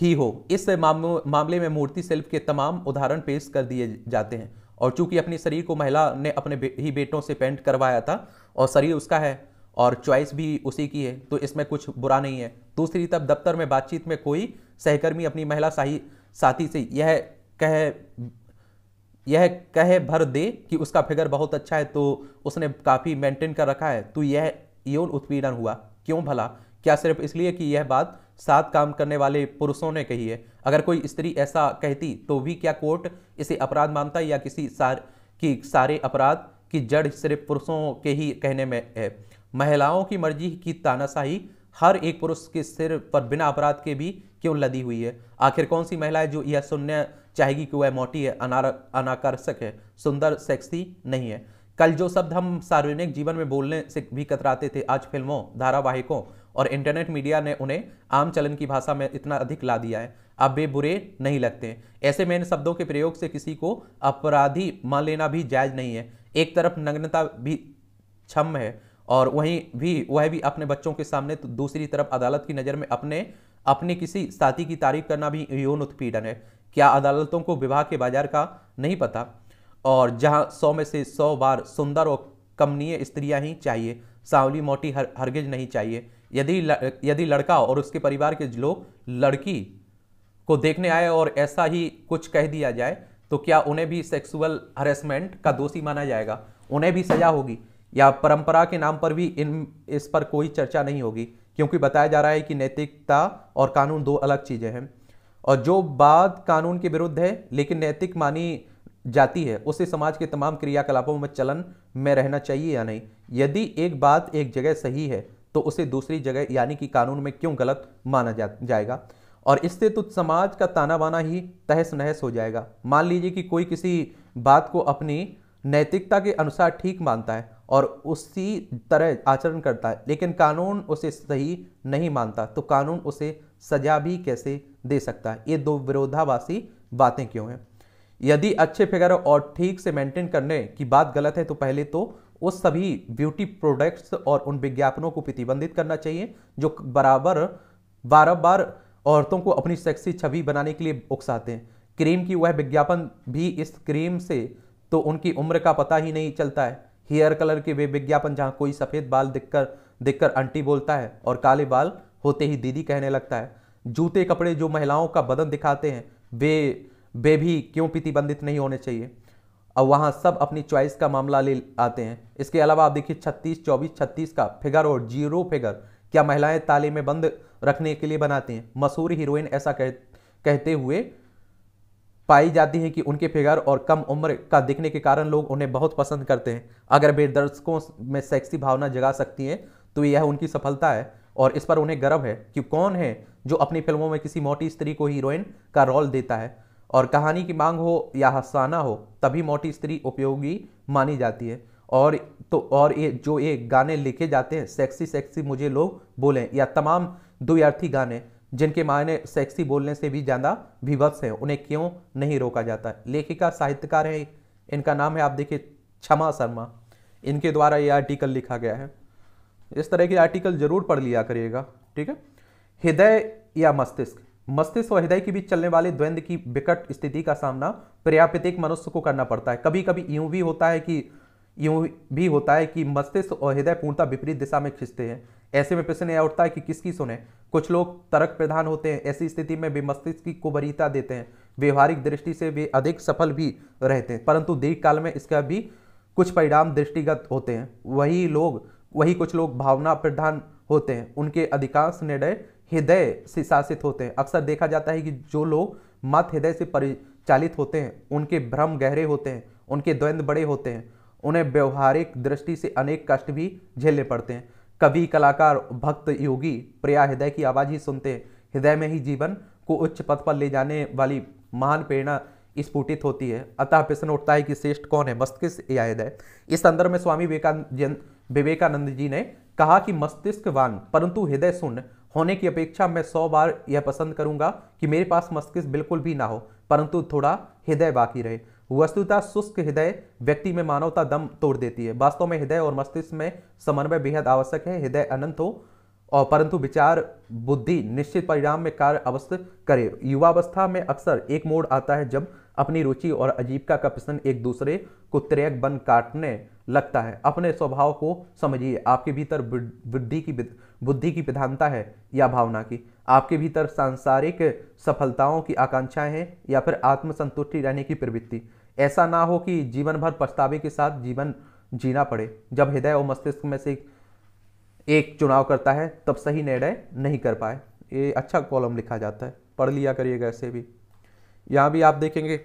ही हो। इस मामले में मूर्ति सेल्फ के तमाम उदाहरण पेश कर दिए जाते हैं। और चूँकि अपने शरीर को महिला ने अपने बे, ही बेटों से पेंट करवाया था और शरीर उसका है और चॉइस भी उसी की है तो इसमें कुछ बुरा नहीं है। दूसरी तरफ़ दफ्तर में बातचीत में कोई सहकर्मी अपनी महिला साही साथी से यह कह यह कह भर दे कि उसका फिगर बहुत अच्छा है तो उसने काफ़ी मेंटेन कर रखा है। तो यह यौन उत्पीड़न हुआ। क्यों भला? क्या सिर्फ़ इसलिए कि यह बात साथ काम करने वाले पुरुषों ने कही है? अगर कोई स्त्री ऐसा कहती तो भी क्या कोर्ट इसे अपराध मानता या किसी सार, की सारे अपराध की जड़ सिर्फ़ पुरुषों के ही कहने में है? महिलाओं की मर्ज़ी की तानाशाही हर एक पुरुष के सिर पर बिना अपराध के भी क्यों लदी हुई है? आखिर कौन सी महिला है जो यह सुनने चाहेगी कि वह मोटी है अनाकर्षक है, सुंदर सेक्सी नहीं है? कल जो शब्द हम सार्वजनिक जीवन में बोलने से भी कतराते थे, आज फ़िल्मों, धारावाहिकों और इंटरनेट मीडिया ने उन्हें आम चलन की भाषा में इतना अधिक ला दिया है। अब वे बुरे नहीं लगते। ऐसे में इन शब्दों के प्रयोग से किसी को अपराधी मान लेना भी जायज़ नहीं है। एक तरफ़ नग्नता भी छम है और वहीं भी, वह भी अपने बच्चों के सामने तो दूसरी तरफ़ अदालत की नज़र में अपने अपने किसी साथी की तारीफ़ करना भी यौन उत्पीड़न है। क्या अदालतों को विवाह के बाज़ार का नहीं पता? और जहाँ सौ में से सौ बार सुंदर और कमनीय स्त्रियाँ ही चाहिए, सांवली मोटी हर, हरगिज नहीं चाहिए। यदि यदि लड़का और उसके परिवार के लोग लड़की को देखने आए और ऐसा ही कुछ कह दिया जाए तो क्या उन्हें भी सेक्सुअल हरेसमेंट का दोषी माना जाएगा? उन्हें भी सजा होगी, या परंपरा के नाम पर भी इन, इस पर कोई चर्चा नहीं होगी, क्योंकि बताया जा रहा है कि नैतिकता और कानून दो अलग चीज़ें हैं। और जो बात कानून के विरुद्ध है, लेकिन नैतिक मानी जाती है उसे समाज के तमाम क्रियाकलापों में चलन में रहना चाहिए या नहीं? यदि एक बात एक जगह सही है तो उसे दूसरी जगह यानी कि कानून में क्यों गलत माना जा, जाएगा? और इससे तो समाज का ताना बाना ही तहस नहस हो जाएगा। मान लीजिए कि कोई किसी बात को अपनी नैतिकता के अनुसार ठीक मानता है और उसी तरह आचरण करता है लेकिन कानून उसे सही नहीं मानता तो कानून उसे सजा भी कैसे दे सकता है? ये दो विरोधाभासी बातें क्यों हैं? यदि अच्छे फिगर और ठीक से मेंटेन करने की बात गलत है तो पहले तो उस सभी ब्यूटी प्रोडक्ट्स और उन विज्ञापनों को प्रतिबंधित करना चाहिए, जो बराबर बार बार औरतों को अपनी सेक्सी छवि बनाने के लिए उकसाते हैं। क्रीम की वह विज्ञापन भी इस क्रीम से तो उनकी उम्र का पता ही नहीं चलता है। हेयर कलर के वे विज्ञापन जहाँ कोई सफ़ेद बाल दिखकर दिखकर आंटी बोलता है और काले बाल होते ही दीदी कहने लगता है। जूते कपड़े जो महिलाओं का बदन दिखाते हैं, वे वे भी क्यों प्रतिबंधित नहीं होने चाहिए? अब वहाँ सब अपनी चॉइस का मामला ले आते हैं। इसके अलावा आप देखिए छत्तीस चौबीस छत्तीस का फिगर और ज़ीरो फिगर क्या महिलाएँ ताले में बंद रखने के लिए बनाती हैं? मशहूर हीरोइन ऐसा कह, कहते हुए पाई जाती हैं कि उनके फिगर और कम उम्र का दिखने के कारण लोग उन्हें बहुत पसंद करते हैं। अगर वे दर्शकों में सेक्सी भावना जगा सकती हैं तो यह उनकी सफलता है और इस पर उन्हें गर्व है कि कौन है जो अपनी फ़िल्मों में किसी मोटी स्त्री को हीरोइन का रोल देता है। और कहानी की मांग हो या हसाना हो, तभी मोटी स्त्री उपयोगी मानी जाती है। और तो और ये, जो ये गाने लिखे जाते हैं सेक्सी सेक्सी मुझे लोग बोलें, या तमाम द्व्यर्थी गाने, जिनके मायने सेक्सी बोलने से भी ज़्यादा विवत्स हैं, उन्हें क्यों नहीं रोका जाता? लेखिका, साहित्यकार हैं, इनका नाम है, आप देखिए, क्षमा शर्मा। इनके द्वारा ये आर्टिकल लिखा गया है। इस तरह के आर्टिकल ज़रूर पढ़ लिया करिएगा, ठीक है? हृदय या मस्तिष्क? मस्तिष्क और हृदय के बीच चलने वाले द्वंद्व की विकट स्थिति का सामना पर्याप्त मनुष्य को करना पड़ता है। कभी कभी यूँ भी होता है कि, यूँ भी होता है कि मस्तिष्क और हृदय पूर्णतः विपरीत दिशा में खिंचते हैं। ऐसे में प्रश्न यह उठता है कि किसकी सुने? कुछ लोग तर्क प्रधान होते हैं। ऐसी स्थिति में वे मस्तिष्क की कुबरीता देते हैं। व्यवहारिक दृष्टि से वे अधिक सफल भी रहते हैं, परंतु दीर्घ काल में इसका भी कुछ परिणाम दृष्टिगत होते हैं। वही लोग, वही कुछ लोग भावना प्रधान होते हैं। उनके अधिकांश निर्णय हृदय से शासित होते हैं। अक्सर देखा जाता है कि जो लोग मत हृदय से परिचालित होते हैं, उनके भ्रम गहरे होते हैं, उनके द्वंद्व बड़े होते हैं, उन्हें व्यवहारिक दृष्टि से अनेक कष्ट भी झेलने पड़ते हैं। कवि, कलाकार, भक्त, योगी, प्रिया हृदय की आवाज़ ही सुनते हैं। हृदय में ही जीवन को उच्च पथ पर ले जाने वाली महान प्रेरणा स्फुटित होती है। अतः प्रश्न उठता है कि श्रेष्ठ कौन है? मस्तिष्क या हृदय? इस संदर्भ में स्वामी विवेकानंद विवेकानंद जी ने कहा कि मस्तिष्कवान, परंतु हृदय शून्य होने की अपेक्षा मैं सौ बार यह पसंद करूँगा कि मेरे पास मस्तिष्क बिल्कुल भी ना हो, परंतु थोड़ा हृदय बाकी रहे। वस्तुतः शुष्क हृदय व्यक्ति में मानवता दम तोड़ देती है। वास्तव में हृदय और मस्तिष्क में समन्वय बेहद आवश्यक है। हृदय अनंत हो और परंतु विचार, बुद्धि निश्चित परिणाम में कार्य अवस्थ करे। युवावस्था में अक्सर एक मोड़ आता है जब अपनी रुचि और अजीविका का प्रश्न एक दूसरे को त्रेक बन काटने लगता है। अपने स्वभाव को समझिए। आपके भीतर बुद्धि की बुद्धि की प्रधानता है या भावना की। आपके भीतर सांसारिक सफलताओं की आकांक्षाएँ हैं या फिर आत्मसंतुष्टि रहने की प्रवृत्ति। ऐसा ना हो कि जीवन भर पछतावे के साथ जीवन जीना पड़े। जब हृदय और मस्तिष्क में से एक चुनाव करता है, तब सही निर्णय नहीं कर पाए। ये अच्छा कॉलम लिखा जाता है। पढ़ लिया करिएगा ऐसे भी। यहाँ भी आप देखेंगे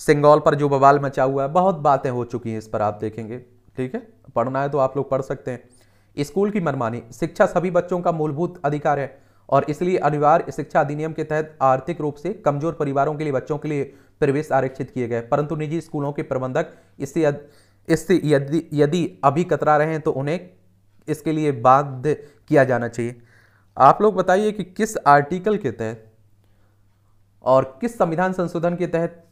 सिंगौल पर जो बवाल मचा हुआ है, बहुत बातें हो चुकी हैं इस पर, आप देखेंगे। ठीक है? पढ़ना है तो आप लोग पढ़ सकते हैं। स्कूल की मनमानी, शिक्षा सभी बच्चों का मूलभूत अधिकार है और इसलिए अनिवार्य शिक्षा अधिनियम के तहत आर्थिक रूप से कमज़ोर परिवारों के लिए, बच्चों के लिए प्रवेश आरक्षित किए गए। परंतु निजी स्कूलों के प्रबंधक इससे इससे यदि यदि अभी कतरा रहे हैं तो उन्हें इसके लिए बाध्य किया जाना चाहिए। आप लोग बताइए कि किस आर्टिकल के तहत और किस संविधान संशोधन के तहत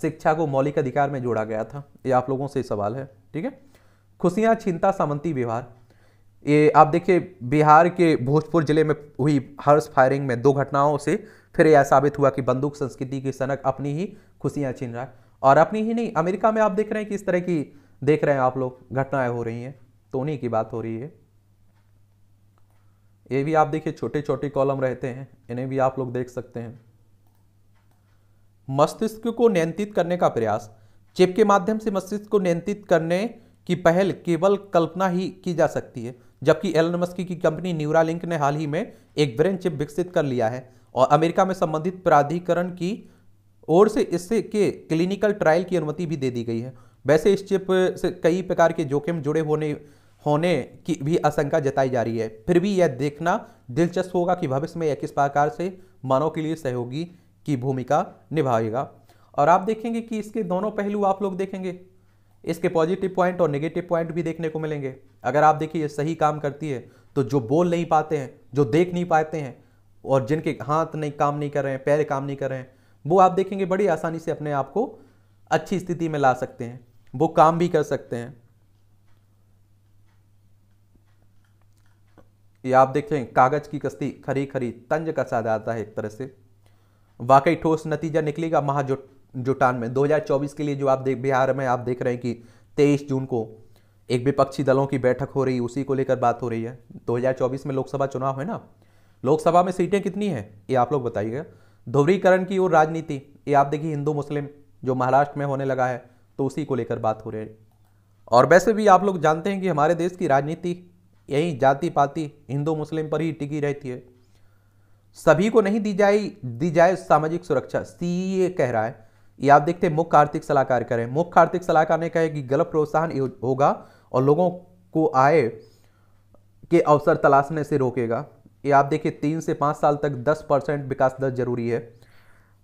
शिक्षा को मौलिक अधिकार में जोड़ा गया था। ये आप लोगों से सवाल है, ठीक है? खुशियाँ छीनता सामंती, व्यवहार। ये आप देखिए, बिहार के भोजपुर ज़िले में हुई हर्ष फायरिंग में दो घटनाओं से फिर यह साबित हुआ कि बंदूक संस्कृति की सनक अपनी ही खुशियाँ छीन रहा है। और अपनी ही नहीं, अमेरिका में आप देख रहे हैं कि इस तरह की देख रहे हैं आप लोग, घटनाएँ हो रही हैं। तो उन्हीं की बात हो रही है। ये भी आप देखिए छोटे छोटे कॉलम रहते हैं, इन्हें भी आप लोग देख सकते हैं। मस्तिष्क को नियंत्रित करने का प्रयास। चिप के माध्यम से मस्तिष्क को नियंत्रित करने की पहल केवल कल्पना ही की जा सकती है, जबकि एलन मस्की की कंपनी न्यूरालिंक ने हाल ही में एक ब्रेन चिप विकसित कर लिया है और अमेरिका में संबंधित प्राधिकरण की ओर से इससे के क्लिनिकल ट्रायल की अनुमति भी दे दी गई है। वैसे इस चिप से कई प्रकार के जोखिम जुड़े होने होने की भी आशंका जताई जा रही है। फिर भी यह देखना दिलचस्प होगा कि भविष्य में यह किस प्रकार से मानव के लिए सहयोगी की भूमिका निभाएगा। और आप देखेंगे कि इसके दोनों पहलू आप लोग देखेंगे। इसके पॉजिटिव पॉइंट और नेगेटिव पॉइंट भी देखने को मिलेंगे। अगर आप देखिए सही काम करती है तो जो बोल नहीं पाते हैं, जो देख नहीं पाते हैं, और जिनके हाथ नहीं, काम नहीं कर रहे हैं, पैर काम नहीं कर रहे हैं, वो आप देखेंगे बड़ी आसानी से अपने आप को अच्छी स्थिति में ला सकते हैं। वो काम भी कर सकते हैं। ये आप देखें कागज़ की कश्ती खरी खरी तंज कसा जाता है एक तरह से। वाकई ठोस नतीजा निकलेगा महाजुटान में। 2024 के लिए जो आप देख बिहार में आप देख रहे हैं कि 23 जून को एक विपक्षी दलों की बैठक हो रही उसी को लेकर बात हो रही है। 2024 में लोकसभा चुनाव है ना? लोकसभा में सीटें कितनी हैं, ये आप लोग बताइएगा। ध्रुवीकरण की ओर राजनीति, ये आप देखिए हिंदू, मुस्लिम जो महाराष्ट्र में होने लगा है तो उसी को लेकर बात हो रही है। और वैसे भी आप लोग जानते हैं कि हमारे देश की राजनीति, यही जाति पाति हिंदू, मुस्लिम पर ही टिकी रहती है। सभी को नहीं दी जाए दी जाए सामाजिक सुरक्षा। सी ये कह रहा है, ये आप देखते हैं, मुख्य आर्थिक सलाहकार करें मुख्य आर्थिक सलाहकार ने कहा कि गलत प्रोत्साहन होगा और लोगों को आय के अवसर तलाशने से रोकेगा। ये आप देखिए, तीन से पाँच साल तक दस परसेंट विकास दर ज़रूरी है।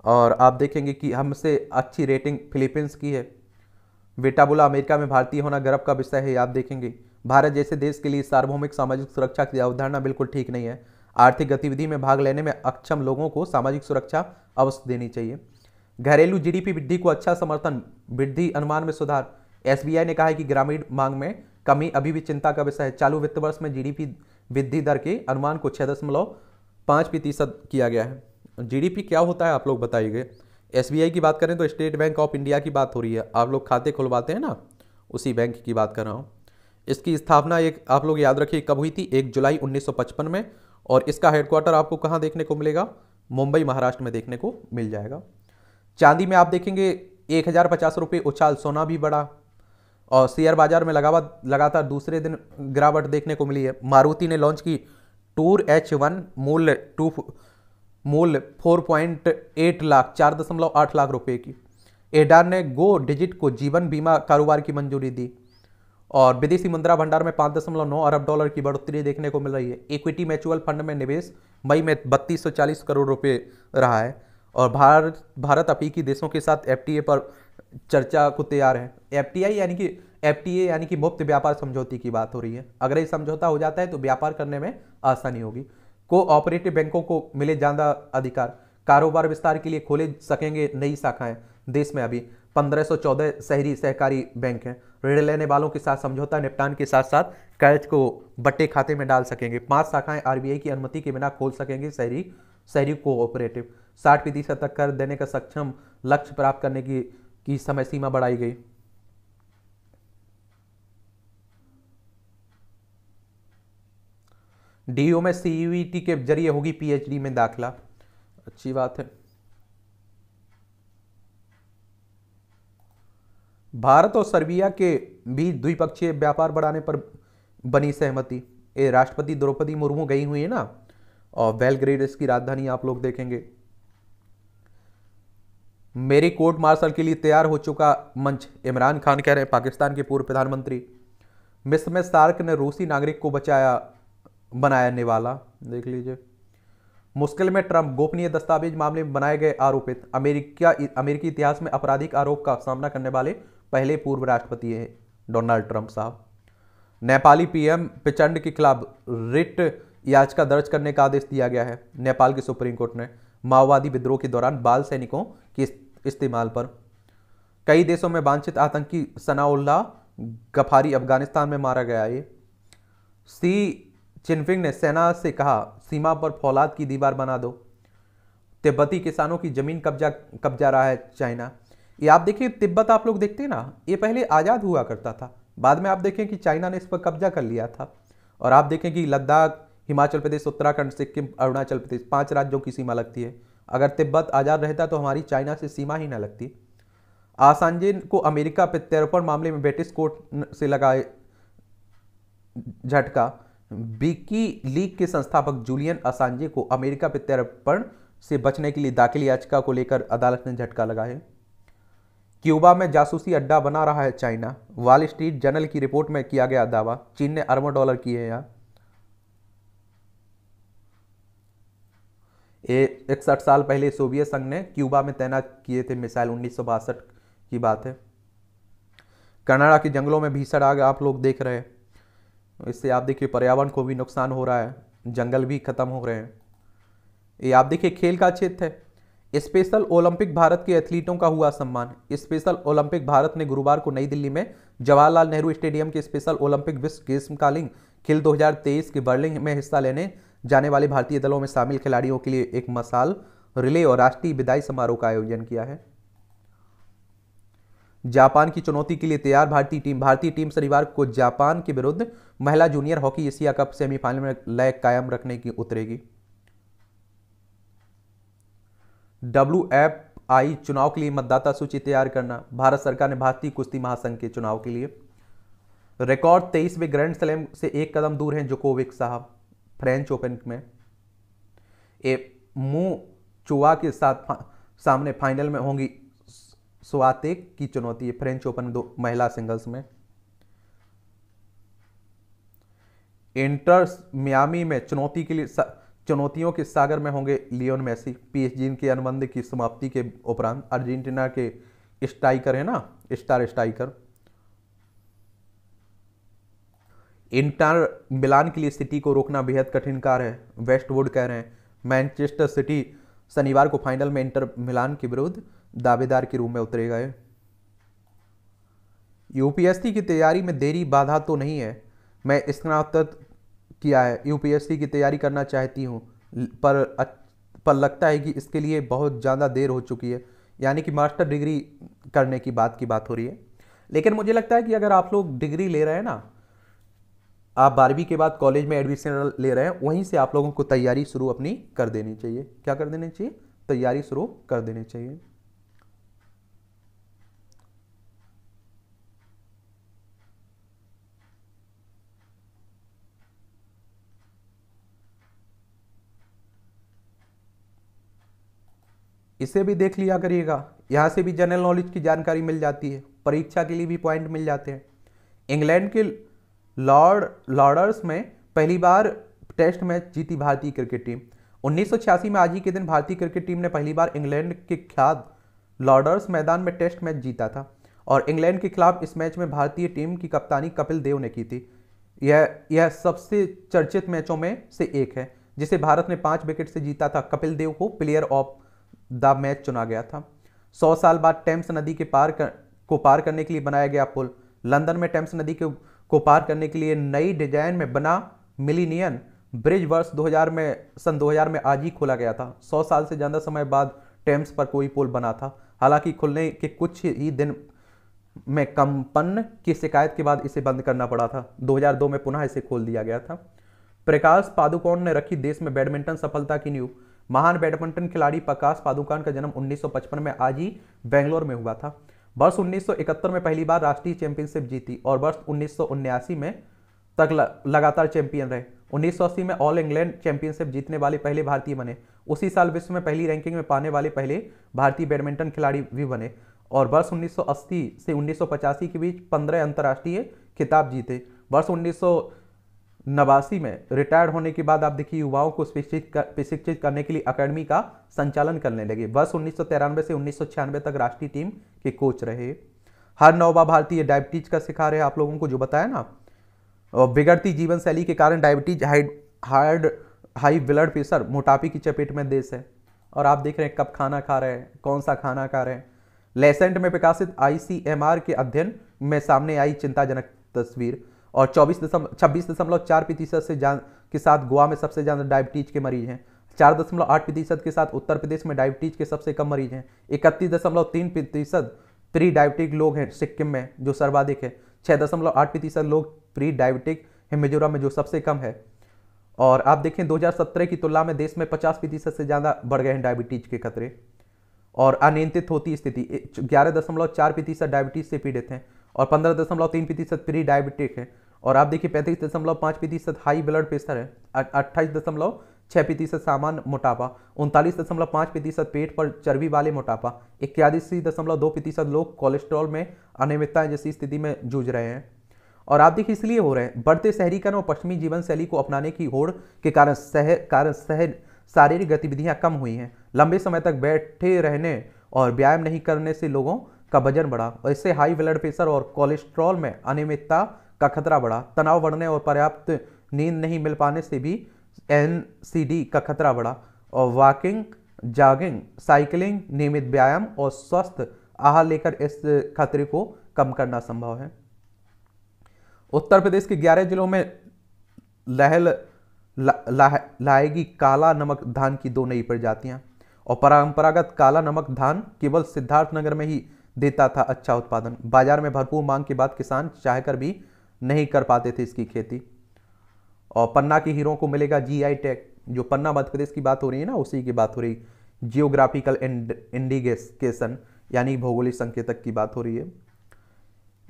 और आप देखेंगे कि हमसे अच्छी रेटिंग फिलीपींस की है। वेटाबुला, अमेरिका में भारतीय होना गर्व का विषय है आप देखेंगे। भारत जैसे देश के लिए सार्वभौमिक सामाजिक सुरक्षा की अवधारणा बिल्कुल ठीक नहीं है। आर्थिक गतिविधि में भाग लेने में अक्षम लोगों को सामाजिक सुरक्षा अवश्य देनी चाहिए। घरेलू जीडीपी वृद्धि को अच्छा समर्थन, वृद्धि अनुमान में सुधार। एसबीआई ने कहा है कि ग्रामीण मांग में कमी, अभी भी चिंता का विषय है। चालू वित्त वर्ष में जीडीपी वृद्धि दर के अनुमान को छह दशमलव पाँच प्रतिशत किया गया है। जीडीपी क्या होता है, आप लोग बताइए। एस की बात करें तो स्टेट बैंक ऑफ़ इंडिया की बात हो रही है। आप लोग खाते खुलवाते हैं ना? उसी बैंक की बात कर रहा हूँ। इसकी स्थापना एक, आप लोग याद रखिए, कब हुई थी? एक जुलाई 1955 में और इसका हेडक्वार्टर आपको कहाँ देखने को मिलेगा? मुंबई, महाराष्ट्र में देखने को मिल जाएगा। चांदी में आप देखेंगे, एक हज़ार पचास रुपये उछाल सोना भी बढ़ा और शेयर बाज़ार में लगावा, लगातार दूसरे दिन गिरावट देखने को मिली है। मारुति ने लॉन्च की टूर एच वन, मूल्य टू, मूल्य 4.8 लाख, चार दशमलव आठ लाख रुपए की। एडार ने गो डिजिट को जीवन बीमा कारोबार की मंजूरी दी। और विदेशी मुद्रा भंडार में पाँच दशमलव नौ अरब डॉलर की बढ़ोतरी देखने को मिल रही है। इक्विटी म्यूचुअल फंड में निवेश मई में बत्तीस सौ चालीस करोड़ रुपए रहा है और भारत भारत अफ्रीकी देशों के साथ एफटीए पर चर्चा को तैयार है। एफ़ यानी कि एफटीए यानी कि मुफ़्त व्यापार समझौते की बात हो रही है। अगर ये समझौता हो जाता है तो व्यापार करने में आसानी होगी। कोऑपरेटिव बैंकों को मिले ज़्यादा अधिकार। कारोबार विस्तार के लिए खोले सकेंगे नई शाखाएँ। देश में अभी 1514 शहरी सहकारी बैंक हैं। ऋण लेने वालों के साथ समझौता निपटान के साथ साथ कर्ज को बट्टे खाते में डाल सकेंगे। पाँच शाखाएँ आरबीआई की अनुमति के बिना खोल सकेंगे शहरी शहरी कोऑपरेटिव। साठ प्रतिशत तक कर देने का सक्षम लक्ष्य प्राप्त करने की की समय सीमा बढ़ाई गई। डीओ में सीयूईटी के ज़रिए होगी पीएचडी में दाखिला। अच्छी बात है। भारत और सर्बिया के बीच द्विपक्षीय व्यापार बढ़ाने पर बनी सहमति। ये राष्ट्रपति द्रौपदी मुर्मू गई हुई है ना? और बेलग्रेड इसकी राजधानी आप लोग देखेंगे। मेरी कोर्ट मार्शल के लिए तैयार हो चुका मंच। इमरान खान कह रहे हैं, पाकिस्तान के पूर्व प्रधानमंत्री। मिस्र में सार्क ने रूसी नागरिक को बचाया, बनाया निवाला। देख लीजिए। मुश्किल में ट्रंप गोपनीय दस्तावेज़ मामले में बनाए गए आरोपित। अमेरिका, अमेरिकी इतिहास में आपराधिक आरोप का सामना करने वाले पहले पूर्व राष्ट्रपति हैं, डोनाल्ड ट्रंप साहब। नेपाली पीएम पिचंड के खिलाफ रिट याचिका दर्ज करने का आदेश दिया गया है। नेपाल के सुप्रीम कोर्ट ने माओवादी विद्रोह के दौरान बाल सैनिकों के इस्तेमाल पर। कई देशों में वांछित आतंकी सनाउल्ला गफारी अफ़गानिस्तान में मारा गया ये। सी चिनफिंग ने सेना से कहा, सीमा पर फौलाद की दीवार बना दो। तिब्बती किसानों की ज़मीन कब्जा कब्जा रहा है चाइना। ये आप देखिए, तिब्बत आप लोग देखते हैं ना, ये पहले आज़ाद हुआ करता था। बाद में आप देखें कि चाइना ने इस पर कब्जा कर लिया था। और आप देखें कि लद्दाख, हिमाचल प्रदेश, उत्तराखंड, सिक्किम, अरुणाचल प्रदेश, पाँच राज्यों की सीमा लगती है। अगर तिब्बत आज़ाद रहता तो हमारी चाइना से सीमा ही ना लगती। आसानजिन को अमेरिका प्रत्यर्पण मामले में ब्रिटिश कोर्ट से लगाए झटका। विकी लीग के संस्थापक जूलियन असांजे को अमेरिका प्रत्यर्पण से बचने के लिए दाखिल याचिका को लेकर अदालत ने झटका लगाया। क्यूबा में जासूसी अड्डा बना रहा है चाइना। वॉल स्ट्रीट जर्नल की रिपोर्ट में किया गया दावा, चीन ने अरबों डॉलर किए हैं। यहाँ इकसठ साल पहले सोवियत संघ ने क्यूबा में तैनात किए थे मिसाइल, उन्नीस सौ बासठ की बात है। कनाडा के जंगलों में भीषण आग आप लोग देख रहे हैं। इससे आप देखिए, पर्यावरण को भी नुकसान हो रहा है। जंगल भी खत्म हो रहे हैं। ये आप देखिए, खेल का क्षेत्र है। स्पेशल ओलंपिक भारत के एथलीटों का हुआ सम्मान। स्पेशल ओलंपिक भारत ने गुरुवार को नई दिल्ली में जवाहरलाल नेहरू स्टेडियम के स्पेशल ओलंपिक विश्व ग्रीष्मकालीन खेल 2023 के बर्लिंग में हिस्सा लेने जाने वाले भारतीय दलों में शामिल खिलाड़ियों के लिए एक मसाल, रिले और राष्ट्रीय विदाई समारोह का आयोजन किया है। जापान की चुनौती के लिए तैयार भारतीय टीम। भारतीय टीम शनिवार को जापान के विरुद्ध महिला junior hockey Asia cup semifinal में लय कायम रखने की उतरेगी। डब्ल्यू एफ़ आई चुनाव के लिए मतदाता सूची तैयार करना भारत सरकार ने भारतीय कुश्ती महासंघ के चुनाव के लिए। रिकॉर्ड तेईसवें ग्रैंड स्लैम से एक कदम दूर हैं जोकोविक साहब फ्रेंच ओपन में। ए मुँह चुआ के साथ फा, सामने फाइनल में होंगी स्वातिक की चुनौती है फ्रेंच ओपन दो महिला सिंगल्स में। इंटर मियामी में चुनौती के लिए चुनौतियों के सागर में होंगे लियोन मेसी, पीएसजी के अनुबंध की समाप्ति के उपरांत अर्जेंटीना के स्ट्राइकर है ना, स्टार स्ट्राइकर। इंटर मिलान के लिए सिटी को रोकना बेहद कठिन कार्य है, वेस्टवुड कह रहे हैं। मैनचेस्टर सिटी शनिवार को फाइनल में इंटर मिलान के विरुद्ध दावेदार के रूप में उतरे गए। यूपीएससी की तैयारी में देरी, बाधा तो नहीं है। मैं स्नातक किया है यूपीएससी की तैयारी करना चाहती हूँ, पर पर लगता है कि इसके लिए बहुत ज़्यादा देर हो चुकी है, यानी कि मास्टर डिग्री करने की बात की बात हो रही है। लेकिन मुझे लगता है कि अगर आप लोग डिग्री ले रहे हैं ना, आप बारहवीं के बाद कॉलेज में एडमिशन ले रहे हैं, वहीं से आप लोगों को तैयारी शुरू अपनी कर देनी चाहिए। क्या कर देनी चाहिए? तैयारी शुरू कर देनी चाहिए। इसे भी देख लिया करिएगा। यहाँ से भी जनरल नॉलेज की जानकारी मिल जाती है। परीक्षा के लिए भी पॉइंट मिल जाते हैं। इंग्लैंड के लॉर्ड, लॉर्डर्स में पहली बार टेस्ट मैच जीती भारतीय क्रिकेट टीम 1986 में आज ही के दिन भारतीय क्रिकेट टीम ने पहली बार इंग्लैंड के ख्यात लॉर्डर्स मैदान में टेस्ट मैच जीता था। और इंग्लैंड के खिलाफ इस मैच में भारतीय टीम की कप्तानी कपिल देव ने की थी। यह यह सबसे चर्चित मैचों में से एक है, जिसे भारत ने पाँच विकेट से जीता था कपिल देव को प्लेयर ऑफ़ द मैच चुना गया था। सौ साल बाद टेम्स नदी के पार कर, को पार करने के लिए बनाया गया पुल। लंदन में टेम्स नदी के को पार करने के लिए नई डिज़ाइन में बना मिलीनियन ब्रिज वर्ष 2000 में सन 2000 में आज ही खोला गया था। 100 साल से ज़्यादा समय बाद टेम्स पर कोई पुल बना था। हालाँकि खुलने के कुछ ही दिन में कंपन की शिकायत के बाद इसे बंद करना पड़ा था। 2002 में पुनः इसे खोल दिया गया था। प्रकाश पादुकोण ने रखी देश में बैडमिंटन सफलता की न्यू महान बैडमिंटन खिलाड़ी प्रकाश पादुकान का जन्म 1955 में आज ही बेंगलोर में हुआ था। वर्ष 1971 में पहली बार राष्ट्रीय चैंपियनशिप जीती और वर्ष उन्नीस में तक लगातार चैंपियन रहे। 1980 में ऑल इंग्लैंड चैंपियनशिप जीतने वाले पहले भारतीय बने। उसी साल विश्व में पहली रैंकिंग में पाने वाले पहले भारतीय बैडमिंटन खिलाड़ी भी बने और वर्ष 1980 से उन्नीस सौ पचासी के बीच 15 अंतर्राष्ट्रीय खिताब जीते। वर्ष उन्नीस नवासी में रिटायर्ड होने के बाद आप देखिए युवाओं को प्रशिक्षित कर, प्रशिक्षित करने के लिए अकेडमी का संचालन करने लगे। वर्ष उन्नीस सौ तिरानवे से उन्नीस तक राष्ट्रीय टीम के कोच रहे। हर नौवा भारतीय डायबिटीज़ का शिकार है आप लोगों को जो बताया ना। बिगड़ती जीवन शैली के कारण diabetes hard high blood pressure मोटापे की चपेट में देश है। और आप देख रहे हैं कब खाना खा रहे हैं कौन सा खाना खा रहे हैं। लेसेंट में प्रकाशित आईसीएमआर के अध्ययन में सामने आई चिंताजनक तस्वीर। और चौबीस दशमलव, छब्बीस दशमलव चार प्रतिशत से जान, के साथ गोवा में सबसे ज़्यादा डायबिटीज़ के मरीज़ हैं। चार दशमलव आठ प्रतिशत के साथ उत्तर प्रदेश में डायबिटीज़ के सबसे कम मरीज़ हैं। इकतीस दशमलव तीन प्रतिशत प्री डायबिटिक लोग हैं सिक्किम में, जो सर्वाधिक है। छः दशमलव आठ प्रतिशत लोग प्री डायबिटिक है मिजोरम में, जो सबसे कम है। और आप देखें 2017 की तुलना में देश में 50 प्रतिशत से ज़्यादा बढ़ गए हैं डायबिटीज़ के खतरे। और अनियंत्रित होती स्थिति, ग्यारह दशमलव चार प्रतिशत डायबिटीज़ से पीड़ित हैं और पंद्रह दशमलव तीन प्रतिशत प्री डायबिटिक है। और आप देखिए पैंतीस दशमलव पाँच प्रतिशत हाई ब्लड प्रेशर है अट्ठाईस दशमलव छः प्रतिशत सामान्य मोटापा, उनतालीस दशमलव पाँच प्रतिशत पेट पर चर्बी वाले मोटापा, इक्यासी दशमलव दो प्रतिशत लोग कोलेस्ट्रॉल में अनियमितता जैसी स्थिति में जूझ रहे हैं। और आप देखिए इसलिए हो रहे हैं, बढ़ते शहरीकरण और पश्चिमी जीवन शैली को अपनाने की होड़ के कारण शहर कारण शहर शारीरिक गतिविधियाँ कम हुई हैं। लंबे समय तक बैठे रहने और व्यायाम नहीं करने से लोगों का वज़न बढ़ा और इससे हाई ब्लड प्रेशर और कोलेस्ट्रॉल में अनियमितता का खतरा बढ़ा। तनाव बढ़ने और पर्याप्त नींद नहीं मिल पाने से भी एनसीडी का खतरा बढ़ा। और वॉकिंग जॉगिंग साइकिलिंग नियमित व्यायाम और स्वस्थ आहार लेकर इस खतरे को कम करना संभव है। उत्तर प्रदेश के 11 जिलों में लहल ला, ला, लाएगी काला नमक धान की दो नई प्रजातियाँ और परंपरागत काला नमक धान केवल सिद्धार्थनगर में ही देता था अच्छा उत्पादन। बाज़ार में भरपूर मांग के बाद किसान चाहकर भी नहीं कर पाते थे इसकी खेती। और पन्ना के हीरो को मिलेगा जीआई टैग जो पन्ना मध्य प्रदेश की बात हो रही है ना, उसी की बात हो रही। जियोग्राफिकल इंडिकेशन यानी भौगोलिक संकेतक की बात हो रही है।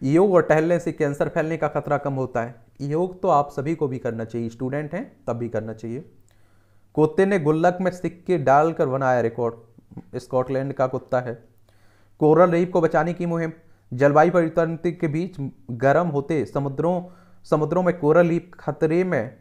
योग और टहलने से कैंसर फैलने का खतरा कम होता है। योग तो आप सभी को भी करना चाहिए, स्टूडेंट हैं, तब भी करना चाहिए। कुत्ते ने गुल्लक में सिक्के डालकर बनाया रिकॉर्ड, स्कॉटलैंड का कुत्ता है। कोरल रीफ को बचाने की मुहिम जलवायु परिवर्तन के बीच गर्म होते समुद्रों समुद्रों में कोरल रीफ खतरे में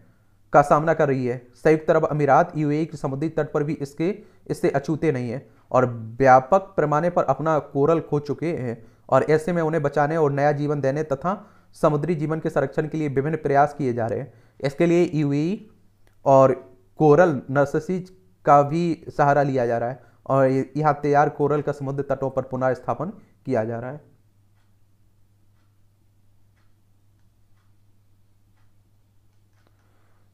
का सामना कर रही है। संयुक्त अरब अमीरात यूएई के समुद्री तट पर भी इसके, इससे अछूते नहीं है और व्यापक पैमाने पर अपना कोरल खो चुके हैं और ऐसे में उन्हें बचाने और नया जीवन देने तथा समुद्री जीवन के संरक्षण के लिए विभिन्न प्रयास किए जा रहे हैं। इसके लिए यूएई और कोरल नर्सरीज का भी सहारा लिया जा रहा है और यहाँ तैयार कोरल का समुद्र तटों पर पुनः स्थापन किया जा रहा है।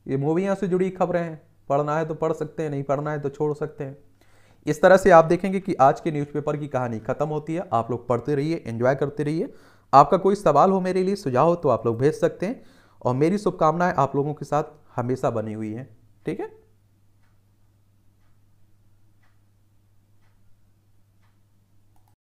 ये मूवियाँ से जुड़ी खबरें हैं। पढ़ना है तो पढ़ सकते हैं, नहीं पढ़ना है तो छोड़ सकते हैं। इस तरह से आप देखेंगे कि आज के न्यूज़पेपर की कहानी खत्म होती है। आप लोग पढ़ते रहिए, एंजॉय करते रहिए। आपका कोई सवाल हो मेरे लिए, सुझाव हो तो आप लोग भेज सकते हैं। और मेरी शुभकामनाएँ आप लोगों के साथ हमेशा बनी हुई हैं। ठीक है?